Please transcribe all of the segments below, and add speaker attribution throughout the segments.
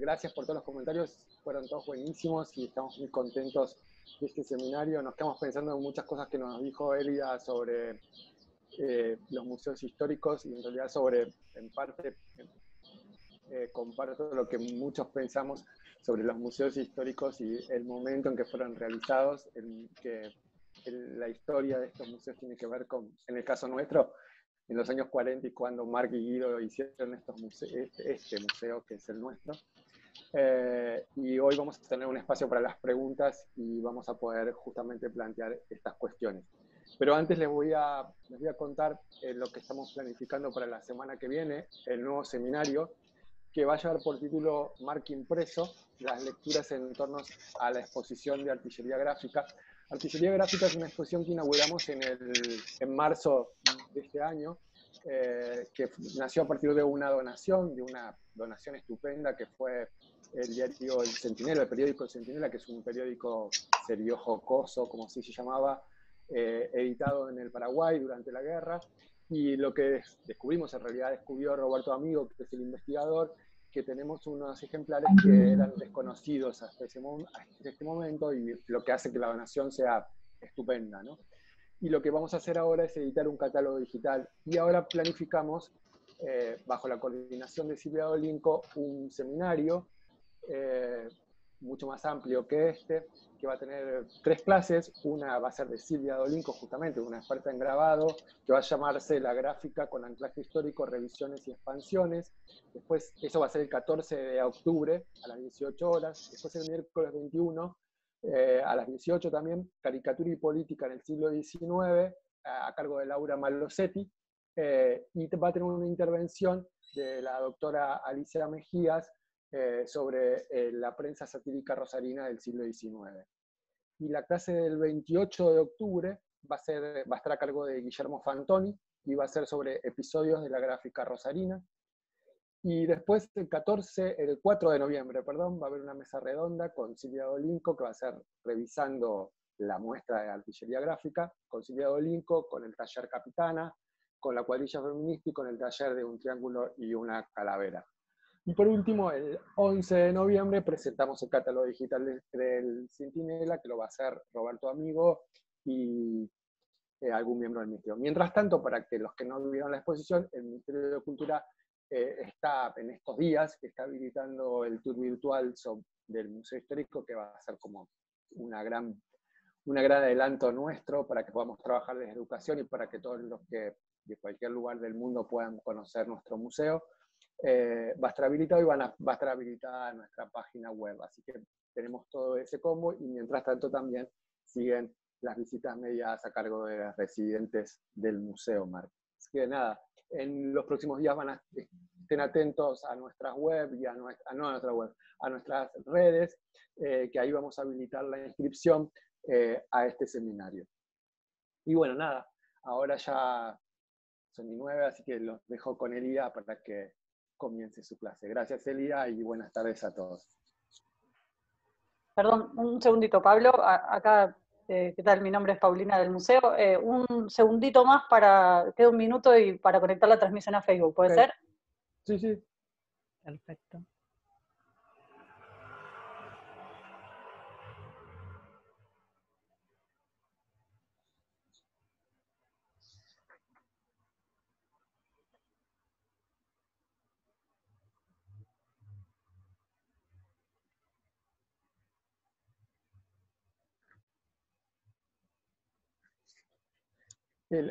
Speaker 1: gracias por todos los comentarios, fueron todos buenísimos y estamos muy contentos de este seminario. Nos estamos pensando en muchas cosas que nos dijo Elida sobre eh, los museos históricos y en realidad sobre, en parte, eh, comparto lo que muchos pensamos sobre los museos históricos y el momento en que fueron realizados, en que la historia de estos museos tiene que ver con, en el caso nuestro, en los años 40 y cuando Mark y Guido hicieron estos este, este, museo que es el nuestro. Eh, y hoy vamos a tener un espacio para las preguntas y vamos a poder justamente plantear estas cuestiones. Pero antes les voy a, les voy a contar eh, lo que estamos planificando para la semana que viene, el nuevo seminario, que va a llevar por título Mark Impreso, las lecturas en torno a la exposición de artillería gráfica. Artillería gráfica es una exposición que inauguramos en, el, en marzo de este año, eh, que nació a partir de una donación, de una donación estupenda que fue el diario El Centinela, el periódico El Centinela, que es un periódico serio jocoso, como así se llamaba, eh, editado en el Paraguay durante la guerra. Y lo que descubrimos, en realidad descubrió Roberto Amigo, que es el investigador, que tenemos unos ejemplares que eran desconocidos hasta, ese este momento y lo que hace que la donación sea estupenda. ¿no? Y lo que vamos a hacer ahora es editar un catálogo digital. Y ahora planificamos, eh, bajo la coordinación de Silvia Dolinco, un seminario eh, mucho más amplio que este, que va a tener tres clases. Una va a ser de Silvia Dolinco, justamente, una experta en grabado, que va a llamarse La gráfica con anclaje histórico, revisiones y expansiones. Después, eso va a ser el 14 de octubre a las 18 horas. Después, el miércoles 21 eh, a las 18 también, Caricatura y Política en el siglo XIX, a, cargo de Laura Malosetti. Eh, y va a tener una intervención de la doctora Alicia Mejías eh, sobre eh, la prensa satírica rosarina del siglo XIX. Y la clase del 28 de octubre va a, ser, va a estar a cargo de Guillermo Fantoni y va a ser sobre episodios de la gráfica rosarina. Y después, el 14, el 4 de noviembre, perdón, va a haber una mesa redonda con Silvia Dolinco, que va a ser revisando la muestra de artillería gráfica, con Silvia Dolinco, con el taller Capitana, con la cuadrilla feminista y con el taller de un triángulo y una calavera. Y por último, el 11 de noviembre presentamos el catálogo digital del Centinela, que lo va a hacer Roberto Amigo y eh, algún miembro del Ministerio. Mientras tanto, para que los que no vieron la exposición, el Ministerio de Cultura eh, está en estos días, está habilitando el tour virtual del Museo Histórico, que va a ser como una gran, una gran adelanto nuestro para que podamos trabajar desde educación y para que todos los que de cualquier lugar del mundo puedan conocer nuestro museo. Eh, va a estar habilitado y van a, va a estar habilitada nuestra página web. Así que tenemos todo ese combo y mientras tanto también siguen las visitas mediadas a cargo de los residentes del Museo Marc. Así que nada, en los próximos días van a, estén atentos a nuestras web y a, nuestra, no a nuestra web, a nuestras redes, eh, que ahí vamos a habilitar la inscripción eh, a este seminario. Y bueno, nada, ahora ya son y nueve, así que los dejo con Elida para que comience su clase. Gracias, Elia, y buenas tardes a todos.
Speaker 2: Perdón, un segundito, Pablo. Acá, eh, ¿qué tal? Mi nombre es Paulina del Museo. Eh, un segundito más para, queda un minuto y para conectar la transmisión a Facebook, ¿puede ser?
Speaker 1: Sí, sí.
Speaker 2: Perfecto.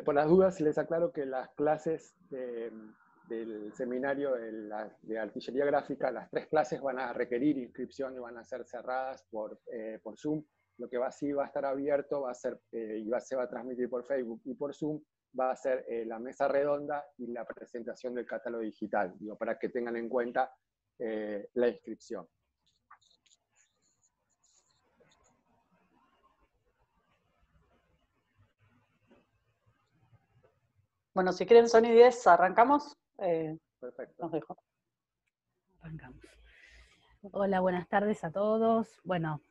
Speaker 1: Por las dudas, les aclaro que las clases del seminario de, artillería gráfica, las tres clases van a requerir inscripción y van a ser cerradas por, eh, por Zoom. Lo que va, sí va a estar abierto va a ser, eh, y va, se va a transmitir por Facebook y por Zoom, va a ser eh, la mesa redonda y la presentación del catálogo digital, digo, para que tengan en cuenta la inscripción.
Speaker 2: Bueno, si quieren son y 10, arrancamos.
Speaker 1: Eh, Perfecto.
Speaker 2: Nos dejo.
Speaker 3: Arrancamos. Hola, buenas tardes a todos. Bueno,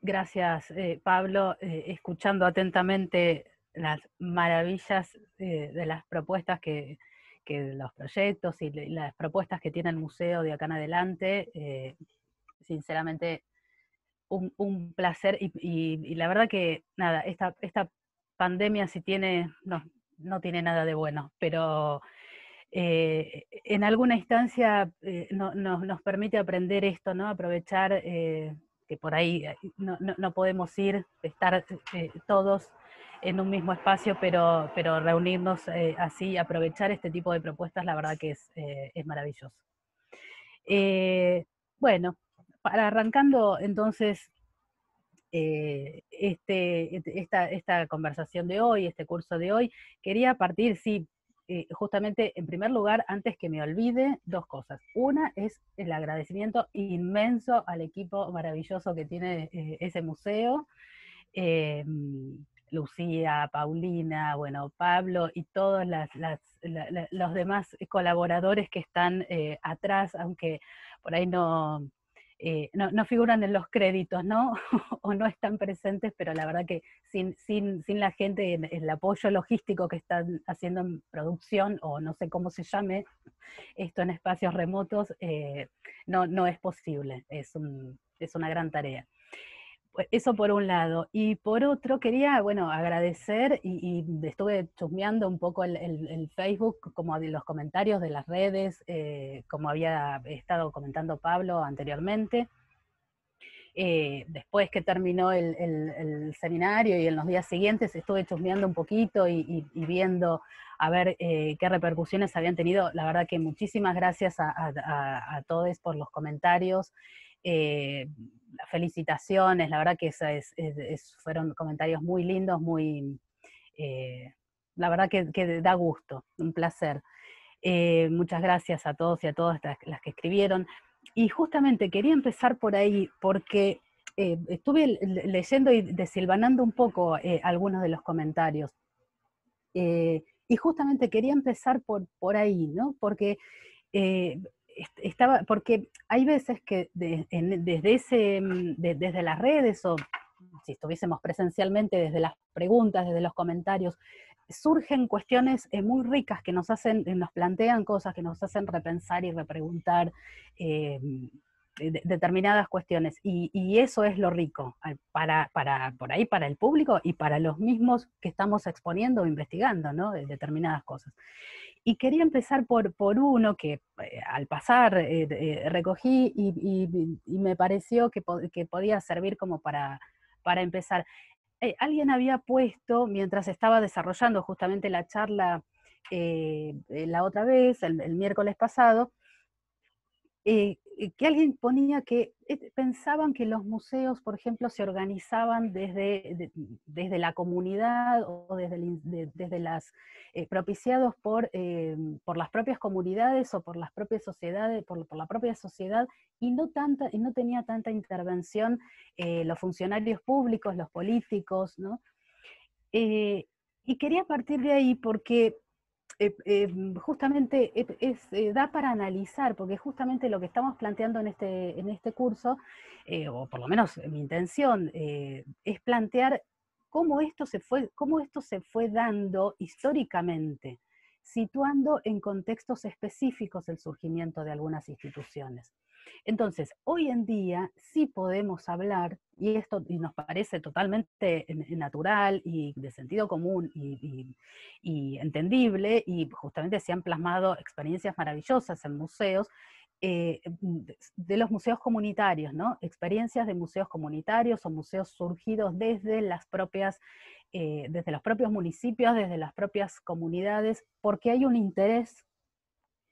Speaker 3: gracias eh, Pablo, eh, escuchando atentamente las maravillas de las propuestas que, que los proyectos y las propuestas que tiene el museo de acá en adelante. Eh, sinceramente, un, placer y, la verdad que, nada, esta, esta pandemia si tiene, no, no tiene nada de bueno, pero eh, en alguna instancia eh, nos permite aprender esto, ¿no? Aprovechar que por ahí no, no podemos ir, estar todos en un mismo espacio, pero, pero reunirnos eh, así, aprovechar este tipo de propuestas, la verdad que es, eh, maravilloso. Eh, bueno, para arrancando entonces este, esta, esta, conversación de hoy, este curso de hoy, quería partir, sí, justamente en primer lugar, antes que me olvide, dos cosas. Una es el agradecimiento inmenso al equipo maravilloso que tiene ese museo. Lucía, Paulina, bueno, Pablo y todos los demás colaboradores que están eh, atrás, aunque por ahí eh, no, no, figuran en los créditos, ¿no? o no están presentes, pero la verdad que sin, sin, sin la gente, el, apoyo logístico que están haciendo en producción, o no sé cómo se llame, esto en espacios remotos, eh, no, no es posible, es, es una gran tarea. Pues, eso por un lado. Y por otro, quería, bueno, agradecer y, estuve chusmeando un poco el, Facebook, como los comentarios de las redes, eh, como había estado comentando Pablo anteriormente. Eh, después que terminó el, seminario y en los días siguientes estuve chusmeando un poquito y, viendo a ver eh, qué repercusiones habían tenido. La verdad que muchísimas gracias a, todos por los comentarios felicitaciones, la verdad que fueron comentarios muy lindos, muy, eh, la verdad que, da gusto, un placer. Eh, muchas gracias a todos y a todas las que escribieron. Y justamente quería empezar por ahí, porque eh, estuve leyendo y desilvanando un poco algunos de los comentarios. y justamente quería empezar por, por ahí, ¿no? Porque estaba, porque hay veces que desde, mm, desde las redes o si estuviésemos presencialmente, desde las preguntas, desde los comentarios, surgen cuestiones eh, muy ricas que nos hacen, eh, nos plantean cosas que nos hacen repensar y repreguntar eh, determinadas cuestiones. Y, eso es lo rico para, para, por ahí, para el público y para los mismos que estamos exponiendo o investigando, ¿no? determinadas cosas. Y quería empezar por, por uno que eh, al pasar eh, eh, recogí y, me pareció que, que, podía servir como para, para empezar. alguien había puesto, mientras estaba desarrollando justamente la charla la otra vez, el miércoles pasado, eh, eh, que alguien ponía que eh, pensaban que los museos, por ejemplo, se organizaban desde, desde la comunidad o desde, desde las propiciados por, por las propias comunidades o por las propias sociedades, por, por la propia sociedad, y no, tanta, y no tenía tanta intervención los funcionarios públicos, los políticos, ¿no? y quería partir de ahí porque eh, eh, justamente es, eh, da para analizar, porque justamente lo que estamos planteando en este, en este curso, o por lo menos mi intención, es plantear cómo esto, se fue, cómo esto se fue dando históricamente, situando en contextos específicos el surgimiento de algunas instituciones. Entonces, hoy en día sí podemos hablar, y esto nos parece totalmente natural y de sentido común y, entendible, y justamente se han plasmado experiencias maravillosas en museos, eh, de los museos comunitarios, ¿no? Experiencias de museos comunitarios o museos surgidos desde las propias, eh, desde los propios municipios, desde las propias comunidades, porque hay un interés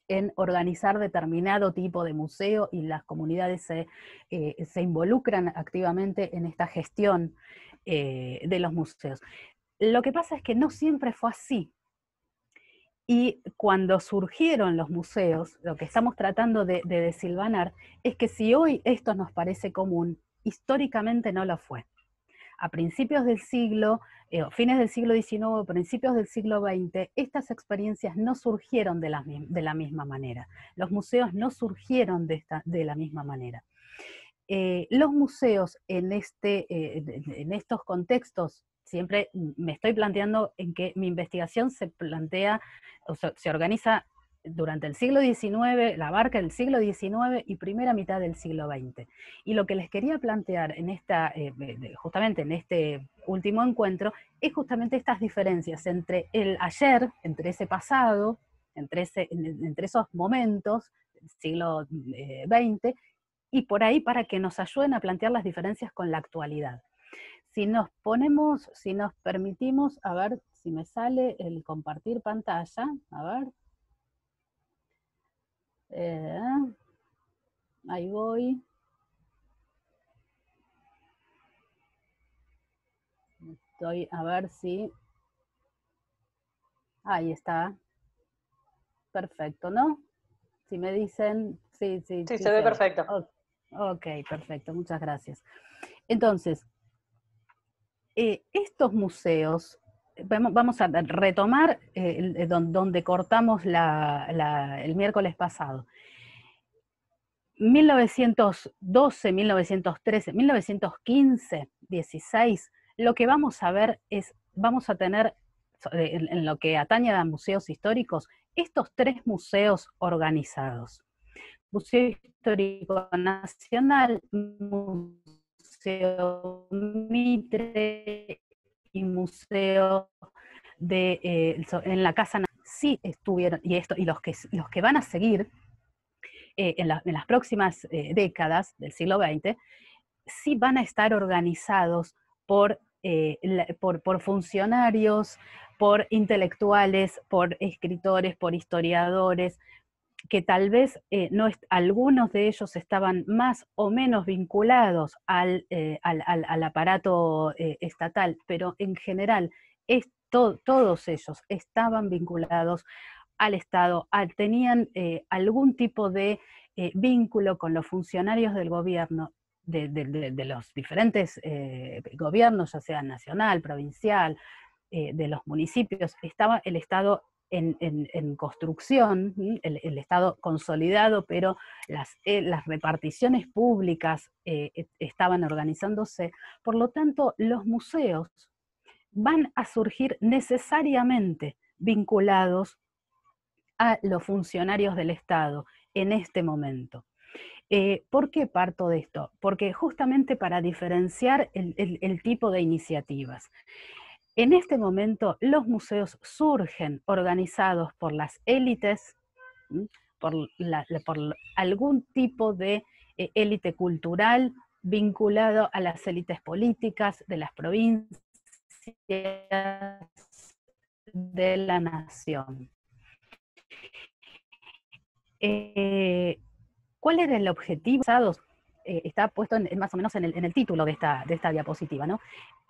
Speaker 3: en organizar determinado tipo de museo y las comunidades se, eh, involucran activamente en esta gestión eh, de los museos. Lo que pasa es que no siempre fue así. Y cuando surgieron los museos, lo que estamos tratando de, de desilvanar es que si hoy esto nos parece común, históricamente no lo fue a principios del siglo, eh, fines del siglo XIX, principios del siglo XX, estas experiencias no surgieron de la, misma manera. Los museos no surgieron de, esta, de la misma manera. Eh, los museos en, este, eh, en estos contextos, siempre me estoy planteando en que mi investigación se plantea, o se organiza durante el siglo XIX, la barca del siglo XIX y primera mitad del siglo XX. Y lo que les quería plantear en esta, eh, justamente en este último encuentro, es justamente estas diferencias entre el ayer, entre ese pasado, entre, entre esos momentos del siglo XX, eh, y por ahí para que nos ayuden a plantear las diferencias con la actualidad. Si nos ponemos, si nos permitimos, a ver si me sale el compartir pantalla, a ver. Eh, ahí voy. Estoy a ver si... Ahí está. Perfecto, ¿no? Si me dicen... Sí, sí.
Speaker 2: Sí, se ve perfecto.
Speaker 3: Ok, perfecto, muchas gracias. Entonces, eh, estos museos, vamos, a retomar eh, donde, cortamos el miércoles pasado. 1912, 1913, 1915, 16, lo que vamos a ver es, vamos a tener, en, lo que atañe a museos históricos, estos tres museos organizados. Museo Histórico Nacional, Museo Mitre y Museo de, eh, en la Casa sí estuvieron, y, esto, y los, que, los que van a seguir eh, en, las próximas eh, décadas del siglo XX, sí van a estar organizados por, por, por funcionarios, por intelectuales, por escritores, por historiadores, que tal vez eh, no algunos de ellos estaban más o menos vinculados al, eh, aparato eh, estatal, pero en general todos ellos estaban vinculados al Estado, tenían algún tipo de vínculo con los funcionarios del gobierno, de, los diferentes gobiernos, ya sea nacional, provincial, de los municipios, estaba el Estado en, construcción, el, Estado consolidado, pero las, eh, reparticiones públicas eh, e, estaban organizándose. Por lo tanto, los museos van a surgir necesariamente vinculados a los funcionarios del Estado en este momento. Eh, ¿Por qué parto de esto? Porque justamente para diferenciar el tipo de iniciativas. En este momento los museos surgen organizados por las élites, por, algún tipo de eh, élite cultural vinculado a las élites políticas de las provincias de la nación. Eh, ¿Cuál era el objetivo? Está puesto más o menos en el, título de esta, de esta diapositiva, ¿no?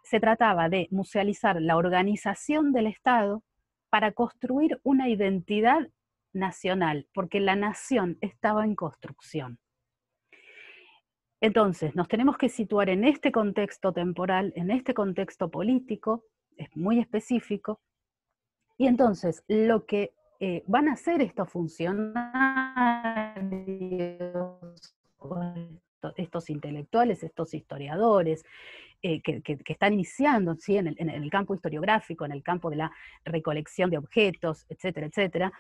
Speaker 3: Se trataba de musealizar la organización del Estado para construir una identidad nacional, porque la nación estaba en construcción. Entonces, nos tenemos que situar en este contexto temporal, en este contexto político, es muy específico, y entonces lo que eh, van a hacer estos funcionarios, estos intelectuales, estos historiadores, eh, que, están iniciando ¿sí? en, el, campo historiográfico, en el campo de la recolección de objetos, etcétera, etcétera,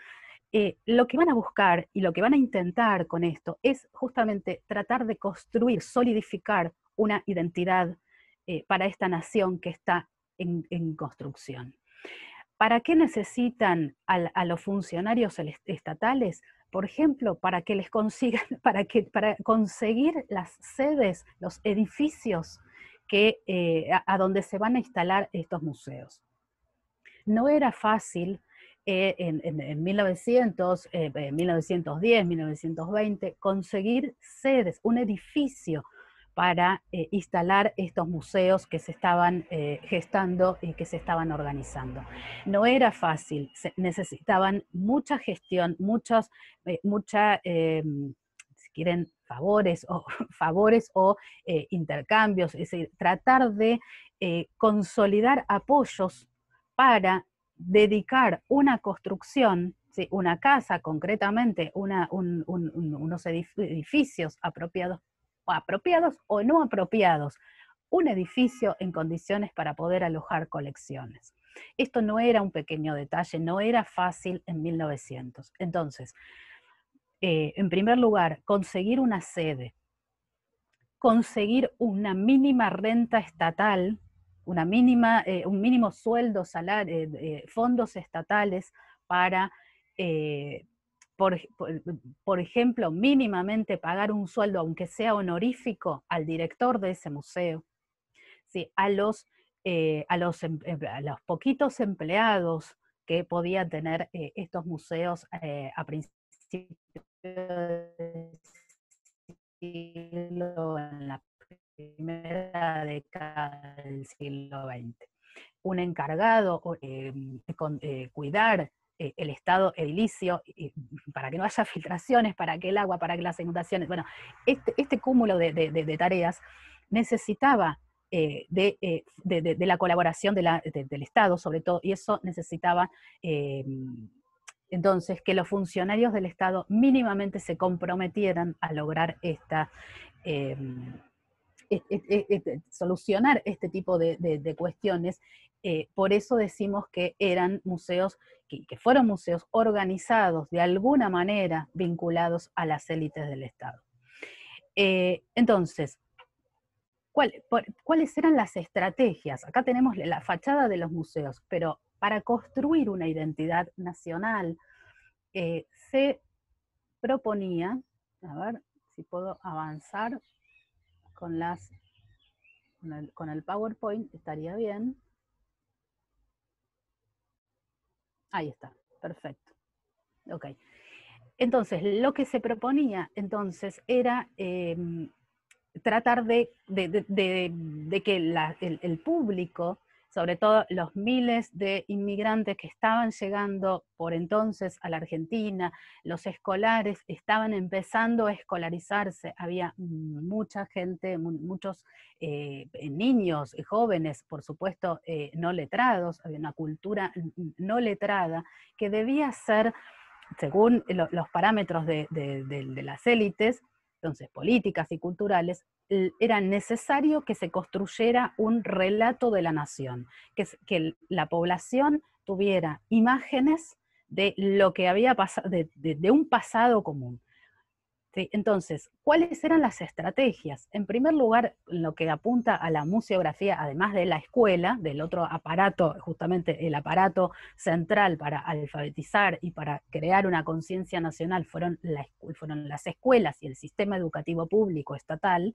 Speaker 3: eh, lo que van a buscar y lo que van a intentar con esto es justamente tratar de construir, solidificar una identidad eh, para esta nación que está en, construcción. ¿Para qué necesitan a, los funcionarios estatales? Por ejemplo, para que les consigan, para, que, para conseguir las sedes, los edificios eh, a, donde se van a instalar estos museos. No era fácil eh, en, 1900, 1910, 1920 conseguir sedes, un edificio para eh, instalar estos museos que se estaban gestando y que se estaban organizando. No era fácil, necesitaban mucha gestión, muchas, mucha, em, quieren, favores o, favores o eh, intercambios, es decir, tratar de eh, consolidar apoyos para dedicar una construcción, una casa concretamente, unos edificios apropiados, apropiados o no apropiados, un edificio en condiciones para poder alojar colecciones. Esto no era un pequeño detalle, no era fácil en 1900. Entonces, eh, en primer lugar, conseguir una sede, conseguir una mínima renta estatal, una mínima, eh, un mínimo sueldo, salario, fondos estatales para por, ejemplo, mínimamente pagar un sueldo, aunque sea honorífico, al director de ese museo, ¿sí? a, los, eh, a, los, em, a, los, poquitos empleados que podían tener eh, estos museos eh, a principios siglo, en la primera década del siglo XX. Un encargado con cuidar eh, el estado edilicio, para que no haya filtraciones, para que el agua, para que las inundaciones, bueno, este, este cúmulo de, tareas necesitaba eh, eh, de, la colaboración del Estado, sobre todo, y eso necesitaba entonces que los funcionarios del Estado mínimamente se comprometieran a lograr esta... solucionar este tipo de, cuestiones eh, por eso decimos que eran museos, que, fueron museos organizados de alguna manera vinculados a las élites del Estado. Eh, entonces, ¿cuáles eran las estrategias? Acá tenemos la fachada de los museos, pero para construir una identidad nacional eh, se proponía, a ver si puedo avanzar con las con el PowerPoint, estaría bien. Ahí está, perfecto. Ok. Entonces, lo que se proponía entonces era em, tratar de, que el, público sobre todo los miles de inmigrantes que estaban llegando por entonces a la Argentina, los escolares estaban empezando a escolarizarse, había mucha gente, muchos eh, niños, jóvenes, por supuesto, eh, no letrados, había una cultura no letrada que debía ser, según los parámetros de las élites, entonces políticas y culturales, era necesario que se construyera un relato de la nación, que, la población tuviera imágenes de lo que había pasado, de, un pasado común. Entonces, ¿cuáles eran las estrategias? En primer lugar, lo que apunta a la museografía, además de la escuela, del otro aparato, justamente el aparato central para alfabetizar y para crear una conciencia nacional, fueron, fueron las escuelas y el sistema educativo público estatal.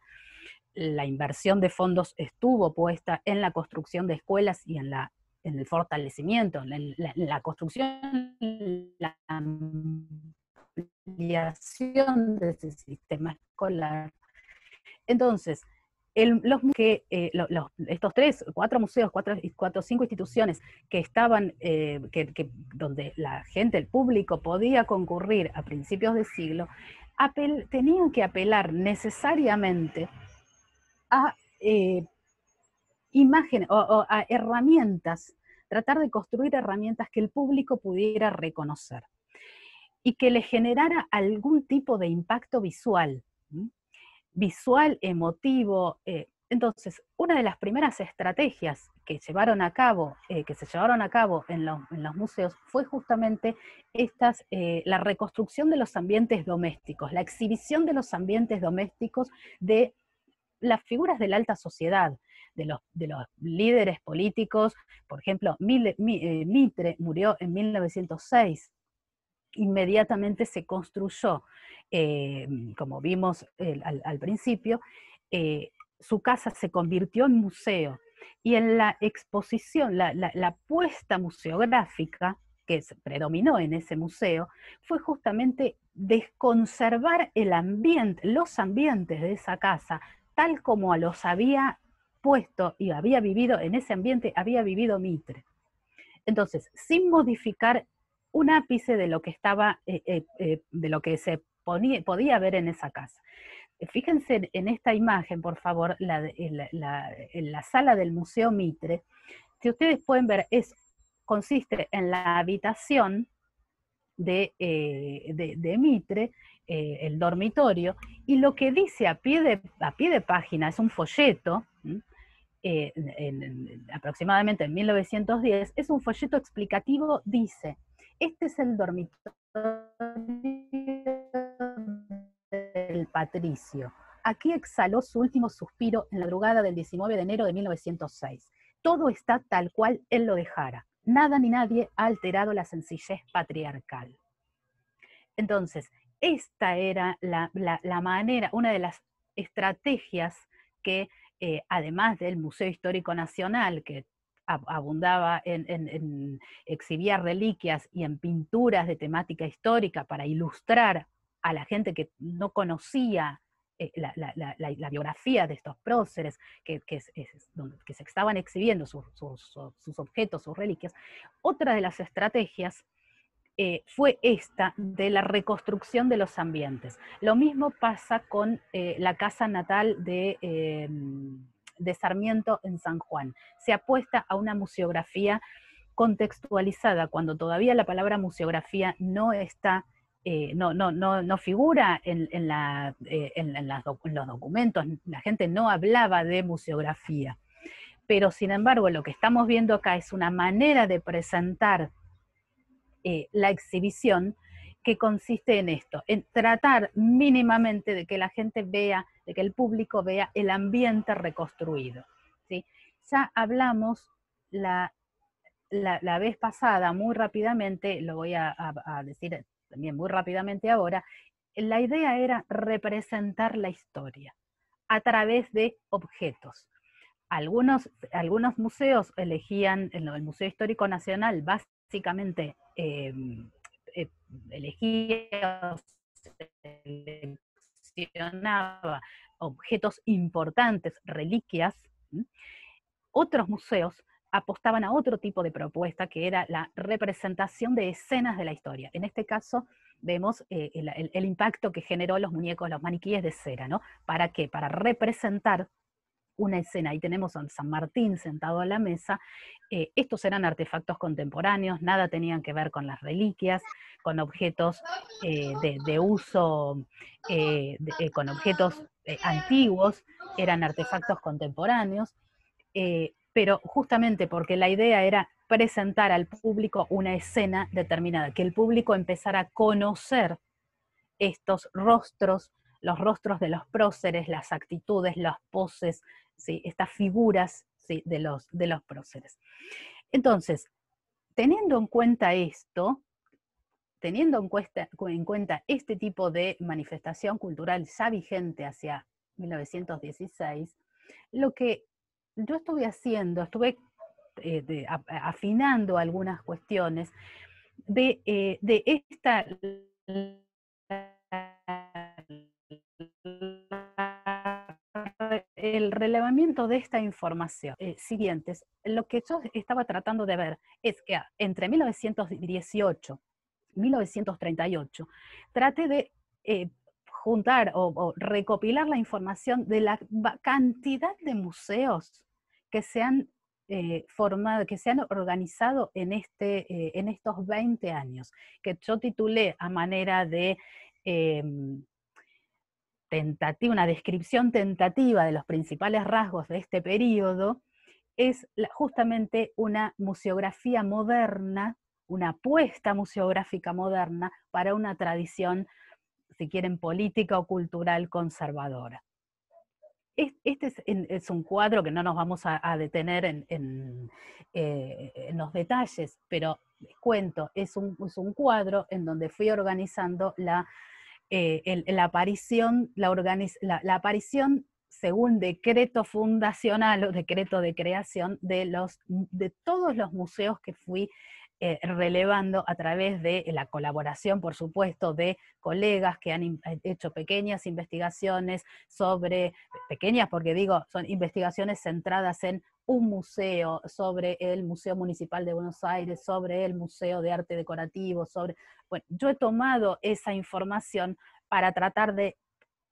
Speaker 3: La inversión de fondos estuvo puesta en la construcción de escuelas y en la en el fortalecimiento, en la construcción, la de ese sistema escolar. Entonces, los, eh, estos tres, cuatro museos, cuatro, cuatro cinco instituciones que estaban, eh, que, donde la gente, el público podía concurrir a principios de siglo, tenían que apelar necesariamente a eh, imágenes o a herramientas, tratar de construir herramientas que el público pudiera reconocer y que le generara algún tipo de impacto visual, visual, emotivo. Eh, entonces, una de las primeras estrategias que llevaron a cabo, eh, que se llevaron a cabo en los, museos, fue justamente estas, eh, la reconstrucción de los ambientes domésticos, la exhibición de los ambientes domésticos de las figuras de la alta sociedad, de los, de los líderes políticos. Por ejemplo, Mitre murió en 1906 inmediatamente se construyó, eh, como vimos al, principio, eh, su casa se convirtió en museo y en la exposición, la, puesta museográfica que predominó en ese museo fue justamente desconservar el ambiente, los ambientes de esa casa, tal como los había puesto y había vivido en ese ambiente, había vivido Mitre. Entonces, sin modificar un ápice de lo que estaba, eh, eh, eh, de lo que se podía ver en esa casa. Fíjense en esta imagen, por favor, la, en la sala del Museo Mitre. Si ustedes pueden ver, es, consiste en la habitación de, de, Mitre, el dormitorio, y lo que dice a pie de, a pie de página es un folleto, eh, aproximadamente en 1910, es un folleto explicativo, dice, este es el dormitorio del patricio. Aquí exhaló su último suspiro en la madrugada del 19 de enero de 1906. Todo está tal cual él lo dejara. Nada ni nadie ha alterado la sencillez patriarcal. Entonces, esta era la, manera, una de las estrategias que, eh, además del Museo Histórico Nacional, que abundaba en, en, exhibir reliquias y en pinturas de temática histórica para ilustrar a la gente que no conocía eh, la, biografía de estos próceres que, que, se estaban exhibiendo sus, objetos, sus reliquias, otra de las estrategias eh, fue esta de la reconstrucción de los ambientes. Lo mismo pasa con eh, la casa natal de, em, de Sarmiento en San Juan. Se apuesta a una museografía contextualizada, cuando todavía la palabra museografía no está eh, no, no, no, no, figura en, en, la, eh, en, los documentos, la gente no hablaba de museografía. Pero sin embargo, lo que estamos viendo acá es una manera de presentar eh, la exhibición que consiste en esto, en tratar mínimamente de que la gente vea, de que el público vea el ambiente reconstruido. ¿sí? Ya hablamos la, la, vez pasada, muy rápidamente, lo voy a, decir también muy rápidamente ahora, la idea era representar la historia a través de objetos. Algunos, algunos museos elegían, el Museo Histórico Nacional básicamente em, eh, elegía, objetos importantes, reliquias. Otros museos apostaban a otro tipo de propuesta que era la representación de escenas de la historia. En este caso vemos eh, el, impacto que generó los muñecos, los maniquíes de cera, ¿no? ¿Para qué? Para representar una escena. Ahí tenemos a San Martín sentado a la mesa. Eh, estos eran artefactos contemporáneos, nada tenían que ver con las reliquias, con objetos eh, de, uso, con objetos antiguos, eran artefactos contemporáneos pero justamente porque la idea era presentar al público una escena determinada, que el público empezara a conocer estos rostros, los rostros de los próceres, las actitudes, las poses, ¿sí? estas figuras de, los, de los próceres. Entonces, teniendo en cuenta esto, teniendo en cuenta, en cuenta este tipo de manifestación cultural ya vigente hacia 1916, lo que yo estuve haciendo, estuve eh, afinando algunas cuestiones de, eh, esta el relevamiento de esta información eh, siguientes, lo que yo estaba tratando de ver es que entre 1918 y 1938 traté de juntar o, recopilar la información de la cantidad de museos que se han eh, formado, que se han organizado en, este, eh, en estos 20 años, que yo titulé a manera de em, una descripción tentativa de los principales rasgos de este periodo, es justamente una museografía moderna, una apuesta museográfica moderna para una tradición, si quieren, política o cultural conservadora. Este es, un cuadro que no nos vamos a, detener eh, en, los detalles, pero les cuento, es un, cuadro en donde fui organizando la, eh, la, aparición según decreto fundacional o decreto de creación de, los, de todos los museos que fui eh, relevando a través de la colaboración, por supuesto, de colegas que han eh, hecho pequeñas investigaciones sobre, pequeñas porque digo, son investigaciones centradas en un museo, sobre el Museo Municipal de Buenos Aires, sobre el Museo de Arte Decorativo, sobre... Bueno, yo he tomado esa información para tratar de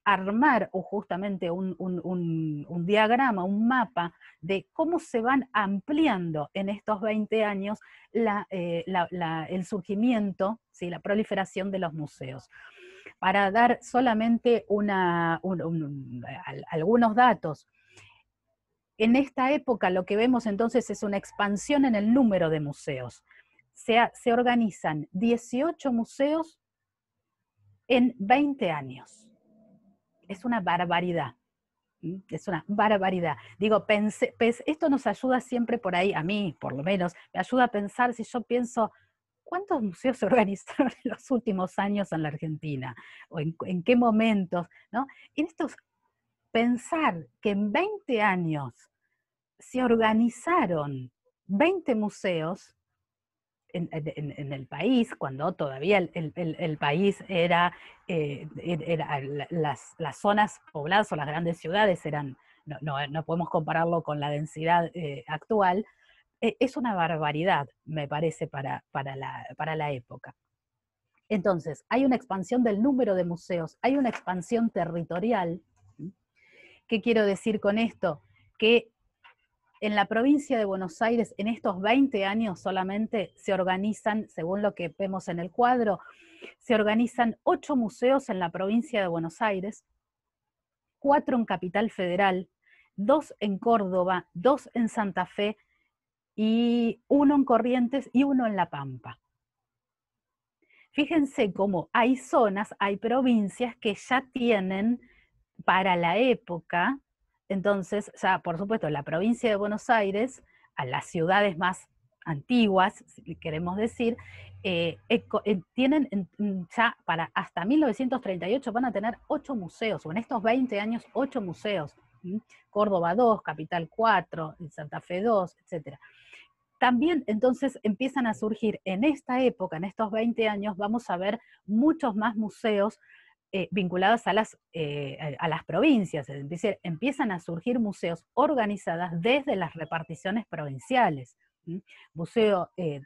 Speaker 3: armar justamente un, diagrama, un mapa de cómo se van ampliando en estos 20 años eh, el surgimiento, ¿sí? la proliferación de los museos. Para dar solamente algunos datos, En esta época lo que vemos entonces es una expansión en el número de museos. Se, organizan 18 museos en 20 años. Es una barbaridad. Es una barbaridad. Digo, pensé, esto nos ayuda siempre por ahí, a mí por lo menos, me ayuda a pensar si yo pienso, ¿cuántos museos se organizaron en los últimos años en la Argentina? ¿O en, qué momentos? ¿no? En estos, pensar que en 20 años se organizaron 20 museos, en, el país, cuando todavía el, país era, eh, era las, zonas pobladas o las grandes ciudades eran, no, podemos compararlo con la densidad eh, actual, eh, es una barbaridad, me parece, para, para, la, para la época. Entonces, hay una expansión del número de museos, hay una expansión territorial. ¿Qué quiero decir con esto? Que en la provincia de Buenos Aires, en estos 20 años solamente se organizan, según lo que vemos en el cuadro, se organizan ocho museos en la provincia de Buenos Aires, cuatro en Capital Federal, dos en Córdoba, dos en Santa Fe y uno en Corrientes y uno en La Pampa. Fíjense cómo hay zonas, hay provincias que ya tienen para la época entonces, ya por supuesto, la provincia de Buenos Aires, a las ciudades más antiguas, si queremos decir, eh, eh, tienen ya para hasta 1938 van a tener ocho museos, o en estos 20 años ocho museos. Córdoba 2, Capital 4, Santa Fe 2, etc. También entonces empiezan a surgir en esta época, en estos 20 años, vamos a ver muchos más museos eh, vinculadas a las, eh, a las provincias, es decir, empiezan a surgir museos organizadas desde las reparticiones provinciales. Eh,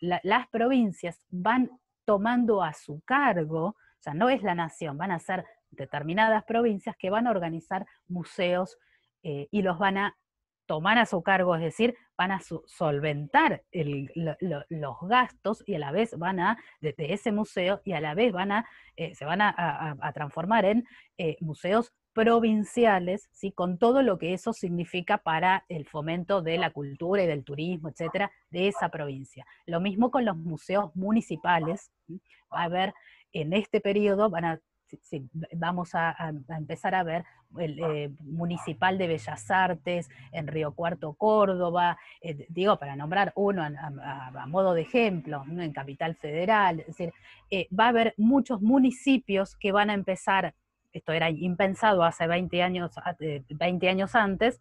Speaker 3: las provincias van tomando a su cargo, o sea, no es la nación, van a ser determinadas provincias que van a organizar museos y los van a tomar a su cargo, es decir, van a solventar los gastos y a la vez van a, de, ese museo, y a la vez van a, eh, se van a, transformar en eh, museos provinciales, ¿sí? con todo lo que eso significa para el fomento de la cultura y del turismo, etcétera, de esa provincia. Lo mismo con los museos municipales, va a haber en este periodo, van a sí, vamos a, empezar a ver el eh, Municipal de Bellas Artes en Río Cuarto, Córdoba, eh, digo, para nombrar uno a, modo de ejemplo, en Capital Federal, es decir, eh, va a haber muchos municipios que van a empezar, esto era impensado hace 20 años, 20 años antes,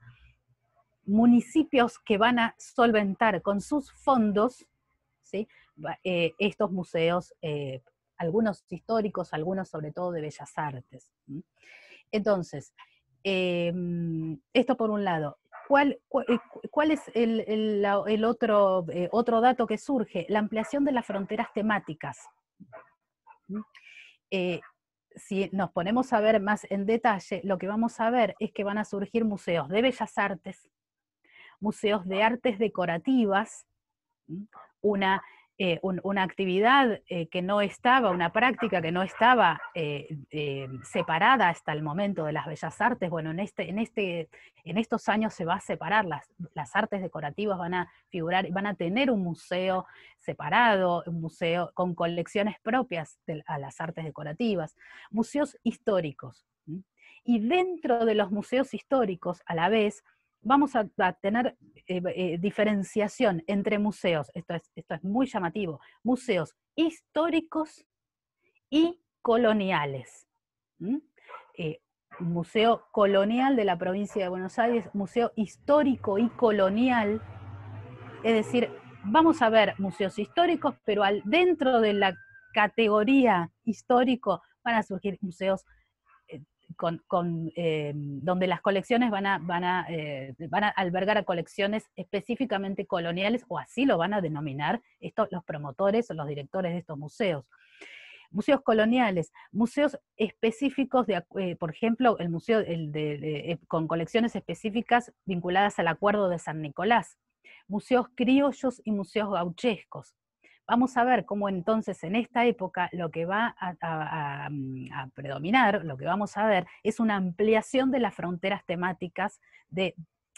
Speaker 3: municipios que van a solventar con sus fondos ¿sí? estos museos algunos históricos, algunos sobre todo de bellas artes. Entonces, em, esto por un lado. ¿Cuál, eh, es el, otro, eh, otro dato que surge? La ampliación de las fronteras temáticas. Eh, si nos ponemos a ver más en detalle, lo que vamos a ver es que van a surgir museos de bellas artes, museos de artes decorativas, una eh, una actividad eh, que no estaba, una práctica que no estaba eh, separada hasta el momento de las bellas artes, bueno, en, este, en, este, en estos años se va a separar, las, las artes decorativas van a figurar, van a tener un museo separado, un museo con colecciones propias a las artes decorativas, museos históricos. Y dentro de los museos históricos, a la vez, vamos a, tener eh, eh, diferenciación entre museos, esto es, esto es muy llamativo, museos históricos y coloniales. Eh, museo colonial de la provincia de Buenos Aires, museo histórico y colonial, es decir, vamos a ver museos históricos, pero al, dentro de la categoría histórico van a surgir museos eh, donde las colecciones van a, van, a, eh, van a albergar a colecciones específicamente coloniales, o así lo van a denominar estos, los promotores o los directores de estos museos. Museos coloniales, museos específicos, de, eh, por ejemplo, el museo con colecciones específicas vinculadas al Acuerdo de San Nicolás, museos criollos y museos gauchescos, Vamos a ver cómo entonces en esta época lo que va mm, a, predominar, lo que vamos a ver, es una ampliación de las fronteras temáticas de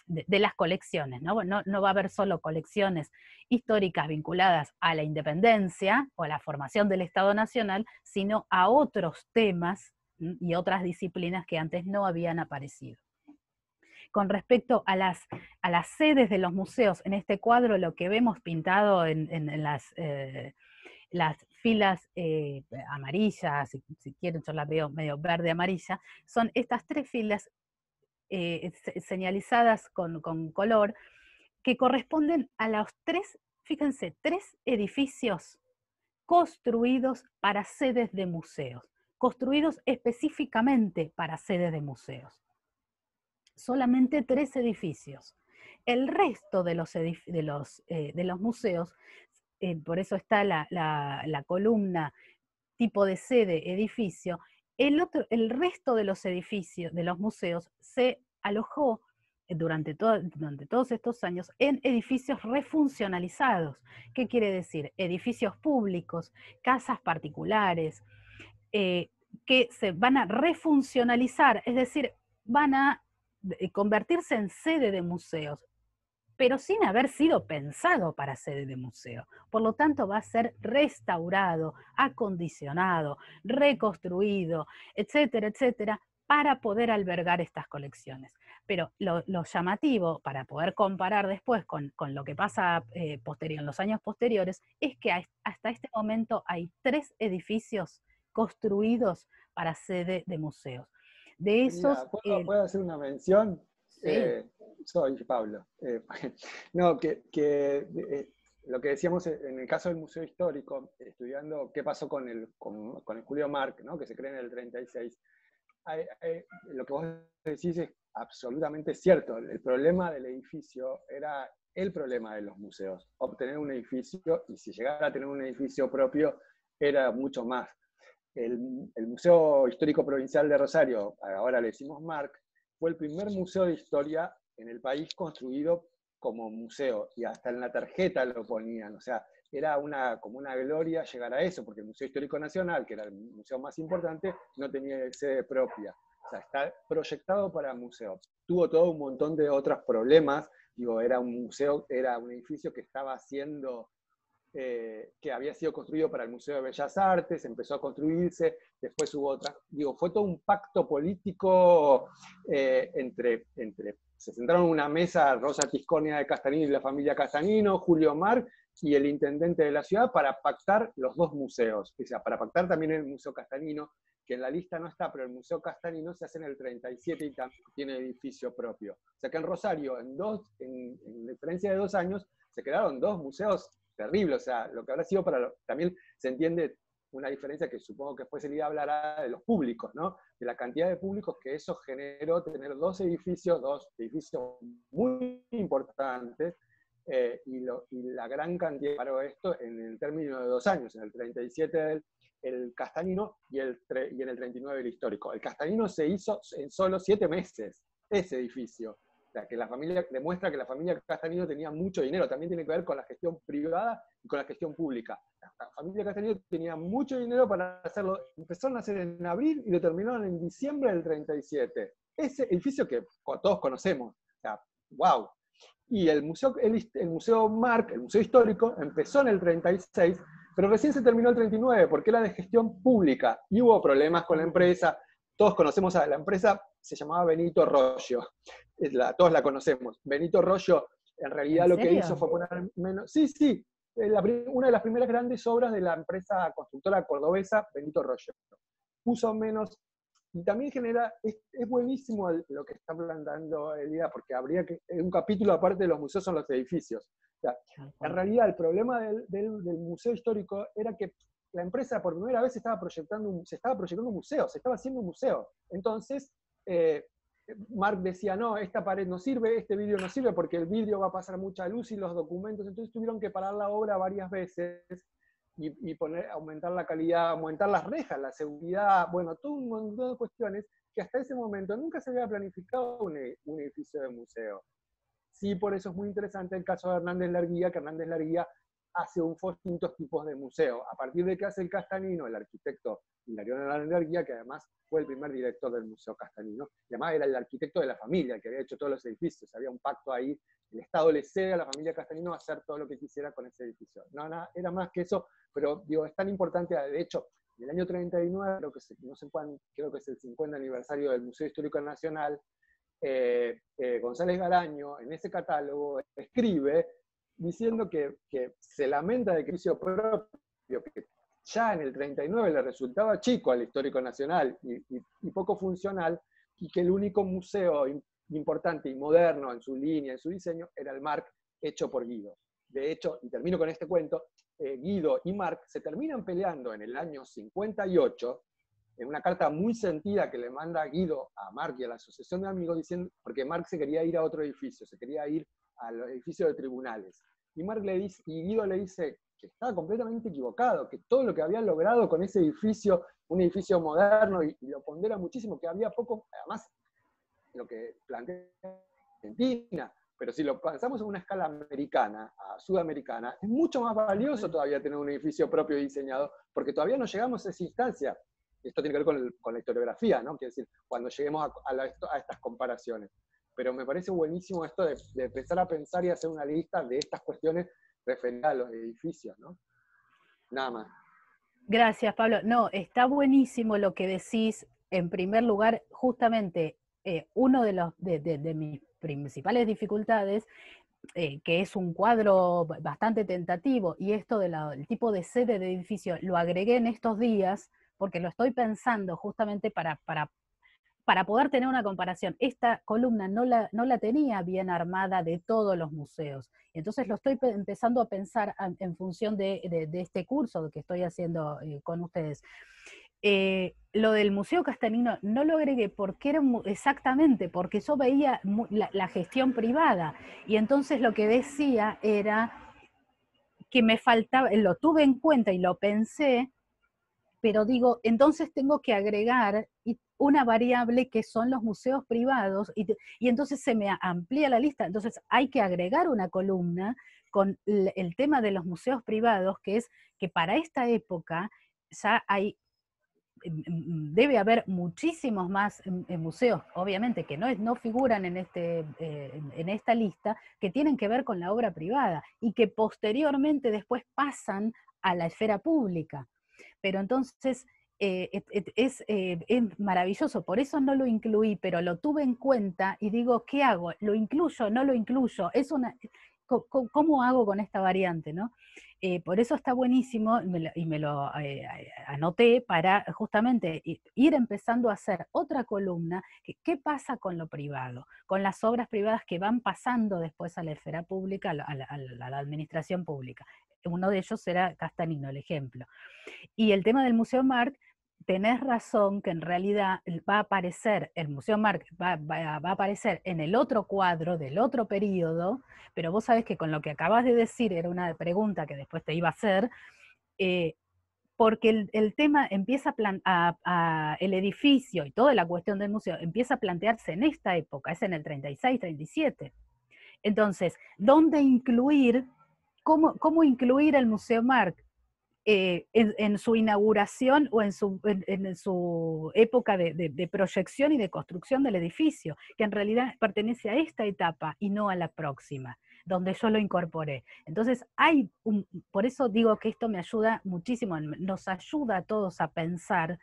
Speaker 3: las colecciones. ¿no? va a haber solo colecciones históricas vinculadas a la independencia o a la formación del Estado Nacional, sino a otros temas y otras disciplinas que antes no habían aparecido. Con respecto a las, a las sedes de los museos, en este cuadro lo que vemos pintado en, las, eh, las filas eh, amarillas, si, quieren yo las veo medio verde amarilla, son estas tres filas eh, señalizadas con, con, color que corresponden a los tres, fíjense, tres edificios construidos para sedes de museos, construidos específicamente para sedes de museos solamente tres edificios. El resto de los, de los, eh, de los museos, eh, por eso está la, la, columna tipo de sede, edificio, el, otro, el resto de los edificios, de los museos, se alojó durante, durante, todos estos años en edificios refuncionalizados. ¿Qué quiere decir? Edificios públicos, casas particulares, eh, que se van a refuncionalizar, es decir, van a convertirse en sede de museos, pero sin haber sido pensado para sede de museo. Por lo tanto, va a ser restaurado, acondicionado, reconstruido, etcétera, etcétera, para poder albergar estas colecciones. Pero lo, llamativo, para poder comparar después con, lo que pasa eh, posterior, en los años posteriores, es que hasta este momento hay tres edificios construidos para sede de museos. De esos...
Speaker 1: ¿puedo, hacer una mención? Eh, soy Pablo. Eh, no, que, eh, lo que decíamos en el caso del Museo Histórico, estudiando qué pasó con el, con, el Julio Marc, ¿no? que se cree en el 36, lo que vos decís es absolutamente cierto. El problema del edificio era el problema de los museos. Obtener un edificio, y si llegara a tener un edificio propio, era mucho más el, Museo Histórico Provincial de Rosario, ahora le decimos MARC, fue el primer museo de historia en el país construido como museo, y hasta en la tarjeta lo ponían, o sea, era una, como una gloria llegar a eso, porque el Museo Histórico Nacional, que era el museo más importante, no tenía sede propia. O sea, está proyectado para museo. Tuvo todo un montón de otros problemas, digo, era un museo, era un edificio que estaba siendo eh, que había sido construido para el Museo de Bellas Artes, empezó a construirse, después hubo otra, digo, fue todo un pacto político eh, entre, entre, se sentaron en una mesa Rosa Tiscornia de Castanino y la familia Castanino, Julio Mar y el intendente de la ciudad para pactar los dos museos, o sea, para pactar también el Museo Castanino, que en la lista no está, pero el Museo Castanino se hace en el 37 y también tiene edificio propio. O sea que en Rosario, en, dos, en, en diferencia de dos años, se crearon dos museos terrible, o sea, lo que habrá sido para, también se entiende una diferencia que supongo que después el día hablará de los públicos, ¿no? De la cantidad de públicos que eso generó tener dos edificios, dos edificios muy importantes, eh, y, la gran cantidad para esto en el término de dos años, en el 37 el, el Castanino y, el, y en el 39 el histórico. El Castanino se hizo en solo siete meses, ese edificio sea, que la familia demuestra que la familia Castanino tenía mucho dinero, también tiene que ver con la gestión privada y con la gestión pública. La familia Castanino tenía mucho dinero para hacerlo, empezaron a hacer en abril y lo terminaron en diciembre del 37. Ese edificio que todos conocemos, o sea, wow. Y el museo, el, el museo Marc, el museo histórico, empezó en el 36, pero recién se terminó el 39 porque era de gestión pública y hubo problemas con la empresa. Todos conocemos a la empresa, se llamaba Benito Rollo todos la conocemos. Benito Rollo, en realidad lo que hizo fue poner menos. Sí, sí, una de las primeras grandes obras de la empresa constructora cordobesa, Benito Rollo. Puso menos. Y también genera, es, buenísimo lo que está planteando Elida, porque habría que, un capítulo aparte de los museos son los edificios. en realidad el problema del, museo histórico era que la empresa por primera vez estaba proyectando un, se estaba proyectando un museo, se estaba haciendo un museo. Entonces, eh, Mark decía, no, esta pared no sirve, este vidrio no sirve porque el vidrio va a pasar mucha luz y los documentos, entonces tuvieron que parar la obra varias veces y, poner, aumentar la calidad, aumentar las rejas, la seguridad, bueno, todo un montón de cuestiones que hasta ese momento nunca se había planificado un, edificio de museo. Sí, por eso es muy interesante el caso de Hernández Larguía, que Hernández Larguía hace un distintos tipos de museo. A partir de que hace el Castanino, el arquitecto Hilario Energía, que además fue el primer director del Museo Castanino, y además era el arquitecto de la familia, que había hecho todos los edificios, había un pacto ahí, el Estado le cede a la familia Castanino a hacer todo lo que quisiera con ese edificio. No, nada, era más que eso, pero digo, es tan importante, de hecho, en el año 39, creo que, no sé cuándo, creo que es el 50 aniversario del Museo Histórico Nacional, eh, eh, González Garaño en ese catálogo escribe diciendo que, se lamenta de que edificio propio, que ya en el 39 le resultaba chico al Histórico Nacional y, poco funcional, y que el único museo importante y moderno en su línea, en su diseño, era el Marc hecho por Guido. De hecho, y termino con este cuento, eh, Guido y Marc se terminan peleando en el año 58, en una carta muy sentida que le manda Guido a Marc y a la Asociación de Amigos, diciendo, porque Marc se quería ir a otro edificio, se quería ir al edificio de tribunales. Y, Mark le dice, y Guido le dice que estaba completamente equivocado, que todo lo que había logrado con ese edificio, un edificio moderno, y, lo pondera muchísimo, que había poco, además, lo que plantea Argentina, pero si lo pensamos en una escala americana, a sudamericana, es mucho más valioso todavía tener un edificio propio diseñado, porque todavía no llegamos a esa instancia. Esto tiene que ver con, la historiografía, ¿no? Quiere decir, cuando lleguemos a estas comparaciones pero me parece buenísimo esto de, empezar a pensar y hacer una lista de estas cuestiones referidas a los edificios, ¿no? Nada más.
Speaker 3: Gracias, Pablo. No, está buenísimo lo que decís. En primer lugar, justamente eh, uno de, los, de, mis principales dificultades, eh, que es un cuadro bastante tentativo, y esto del tipo de sede de edificio, lo agregué en estos días porque lo estoy pensando justamente para, para para poder tener una comparación. Esta columna no la, no la tenía bien armada de todos los museos. Entonces lo estoy empezando a pensar en función de, este curso que estoy haciendo eh, con ustedes. Eh, lo del Museo Castanino no lo agregué porque era exactamente, porque yo veía la, gestión privada y entonces lo que decía era que me faltaba, lo tuve en cuenta y lo pensé, pero digo, entonces tengo que agregar una variable que son los museos privados y, entonces se me amplía la lista. Entonces hay que agregar una columna con el, tema de los museos privados, que es que para esta época ya hay mm, mm, debe haber muchísimos más mm, museos, obviamente, que no, no figuran en, este, eh, en esta lista, que tienen que ver con la obra privada y que posteriormente después pasan a la esfera pública. Pero entonces eh, es, eh, es, maravilloso, por eso no lo incluí, pero lo tuve en cuenta y digo, ¿qué hago? ¿Lo incluyo? ¿No lo incluyo? Es una, ¿Cómo hago con esta variante? ¿no? Eh, por eso está buenísimo y me lo anoté para justamente ir empezando a hacer otra columna, ¿qué pasa con lo privado? Con las obras privadas que van pasando después a la esfera pública, a la administración pública uno de ellos era Castanino, el ejemplo. Y el tema del Museo Marc, tenés razón que en realidad va a aparecer, el Museo Marc va, a aparecer en el otro cuadro del otro periodo, pero vos sabés que con lo que acabas de decir, era una pregunta que después te iba a hacer, eh, porque el, tema empieza a, el edificio y toda la cuestión del museo empieza a plantearse en esta época, es en el 36, 37. Entonces, ¿dónde incluir cómo, incluir el Museo Marc eh, en, su inauguración o en su, en, su época de, proyección y de construcción del edificio, que en realidad pertenece a esta etapa y no a la próxima, donde yo lo incorporé. Entonces, hay un, por eso digo que esto me ayuda muchísimo, nos ayuda a todos a pensar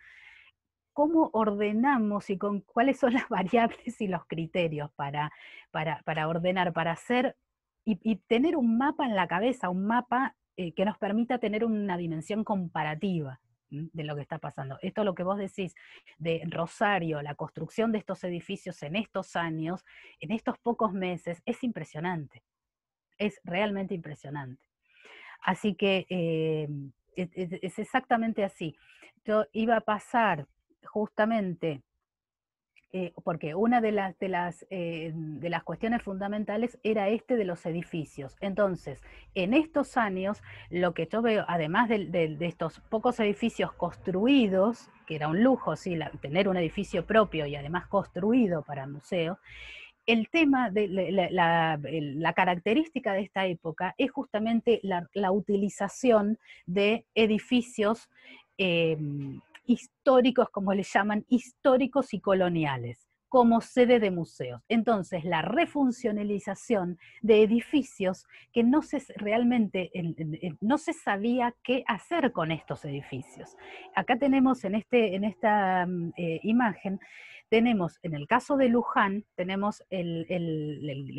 Speaker 3: cómo ordenamos y con cuáles son las variables y los criterios para, para, para ordenar, para hacer y, tener un mapa en la cabeza, un mapa eh, que nos permita tener una dimensión comparativa de lo que está pasando. Esto es lo que vos decís de Rosario, la construcción de estos edificios en estos años, en estos pocos meses, es impresionante. Es realmente impresionante. Así que eh, es exactamente así. Yo iba a pasar justamente eh, porque una de las, de, las, eh, de las cuestiones fundamentales era este de los edificios. Entonces, en estos años, lo que yo veo, además de, estos pocos edificios construidos, que era un lujo, sí, tener un edificio propio y además construido para museo, el tema de la, característica de esta época es justamente la, utilización de edificios em, históricos, como les llaman, históricos y coloniales como sede de museos. Entonces, la refuncionalización de edificios que no se realmente no se sabía qué hacer con estos edificios. Acá tenemos en, este, en esta mm, eh, imagen tenemos, en el caso de Luján, tenemos el,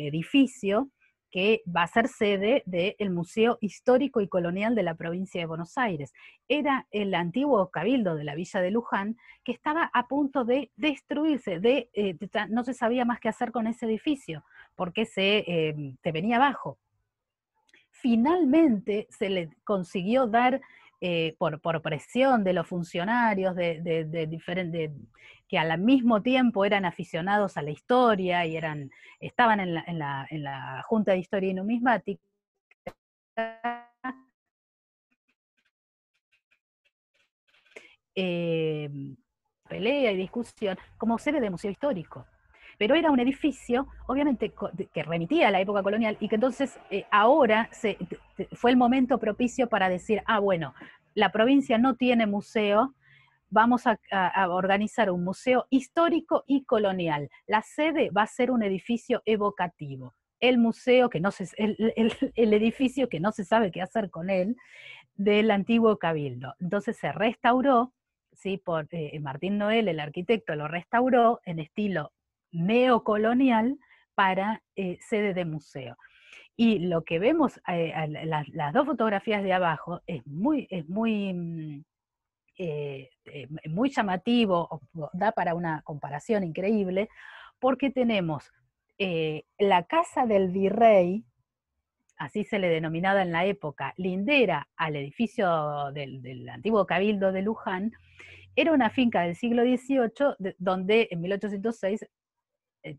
Speaker 3: edificio que va a ser sede del Museo Histórico y Colonial de la provincia de Buenos Aires. Era el antiguo cabildo de la villa de Luján que estaba a punto de destruirse, de, eh, no se sabía más qué hacer con ese edificio, porque se, eh, venía abajo. Finalmente se le consiguió dar eh, por, presión de los funcionarios de, de, diferentes, que al mismo tiempo eran aficionados a la historia y eran, estaban en la, Junta de Historia y Numismática, eh, pelea y discusión como sede de museo histórico. Pero era un edificio, obviamente, que remitía a la época colonial y que entonces eh, ahora fue el momento propicio para decir, ah, bueno, la provincia no tiene museo, vamos a, organizar un museo histórico y colonial. La sede va a ser un edificio evocativo. El museo, que no se, el, edificio que no se sabe qué hacer con él, del antiguo cabildo. Entonces se restauró, ¿sí? por eh, Martín Noel, el arquitecto, lo restauró en estilo neocolonial para eh, sede de museo. Y lo que vemos, eh, las, dos fotografías de abajo, es muy, es muy, mm, eh, muy llamativo, da para una comparación increíble, porque tenemos la casa del virrey, así se le denominaba en la época, lindera al edificio del, del antiguo cabildo de Luján, era una finca del siglo XVIII donde en 1806 eh,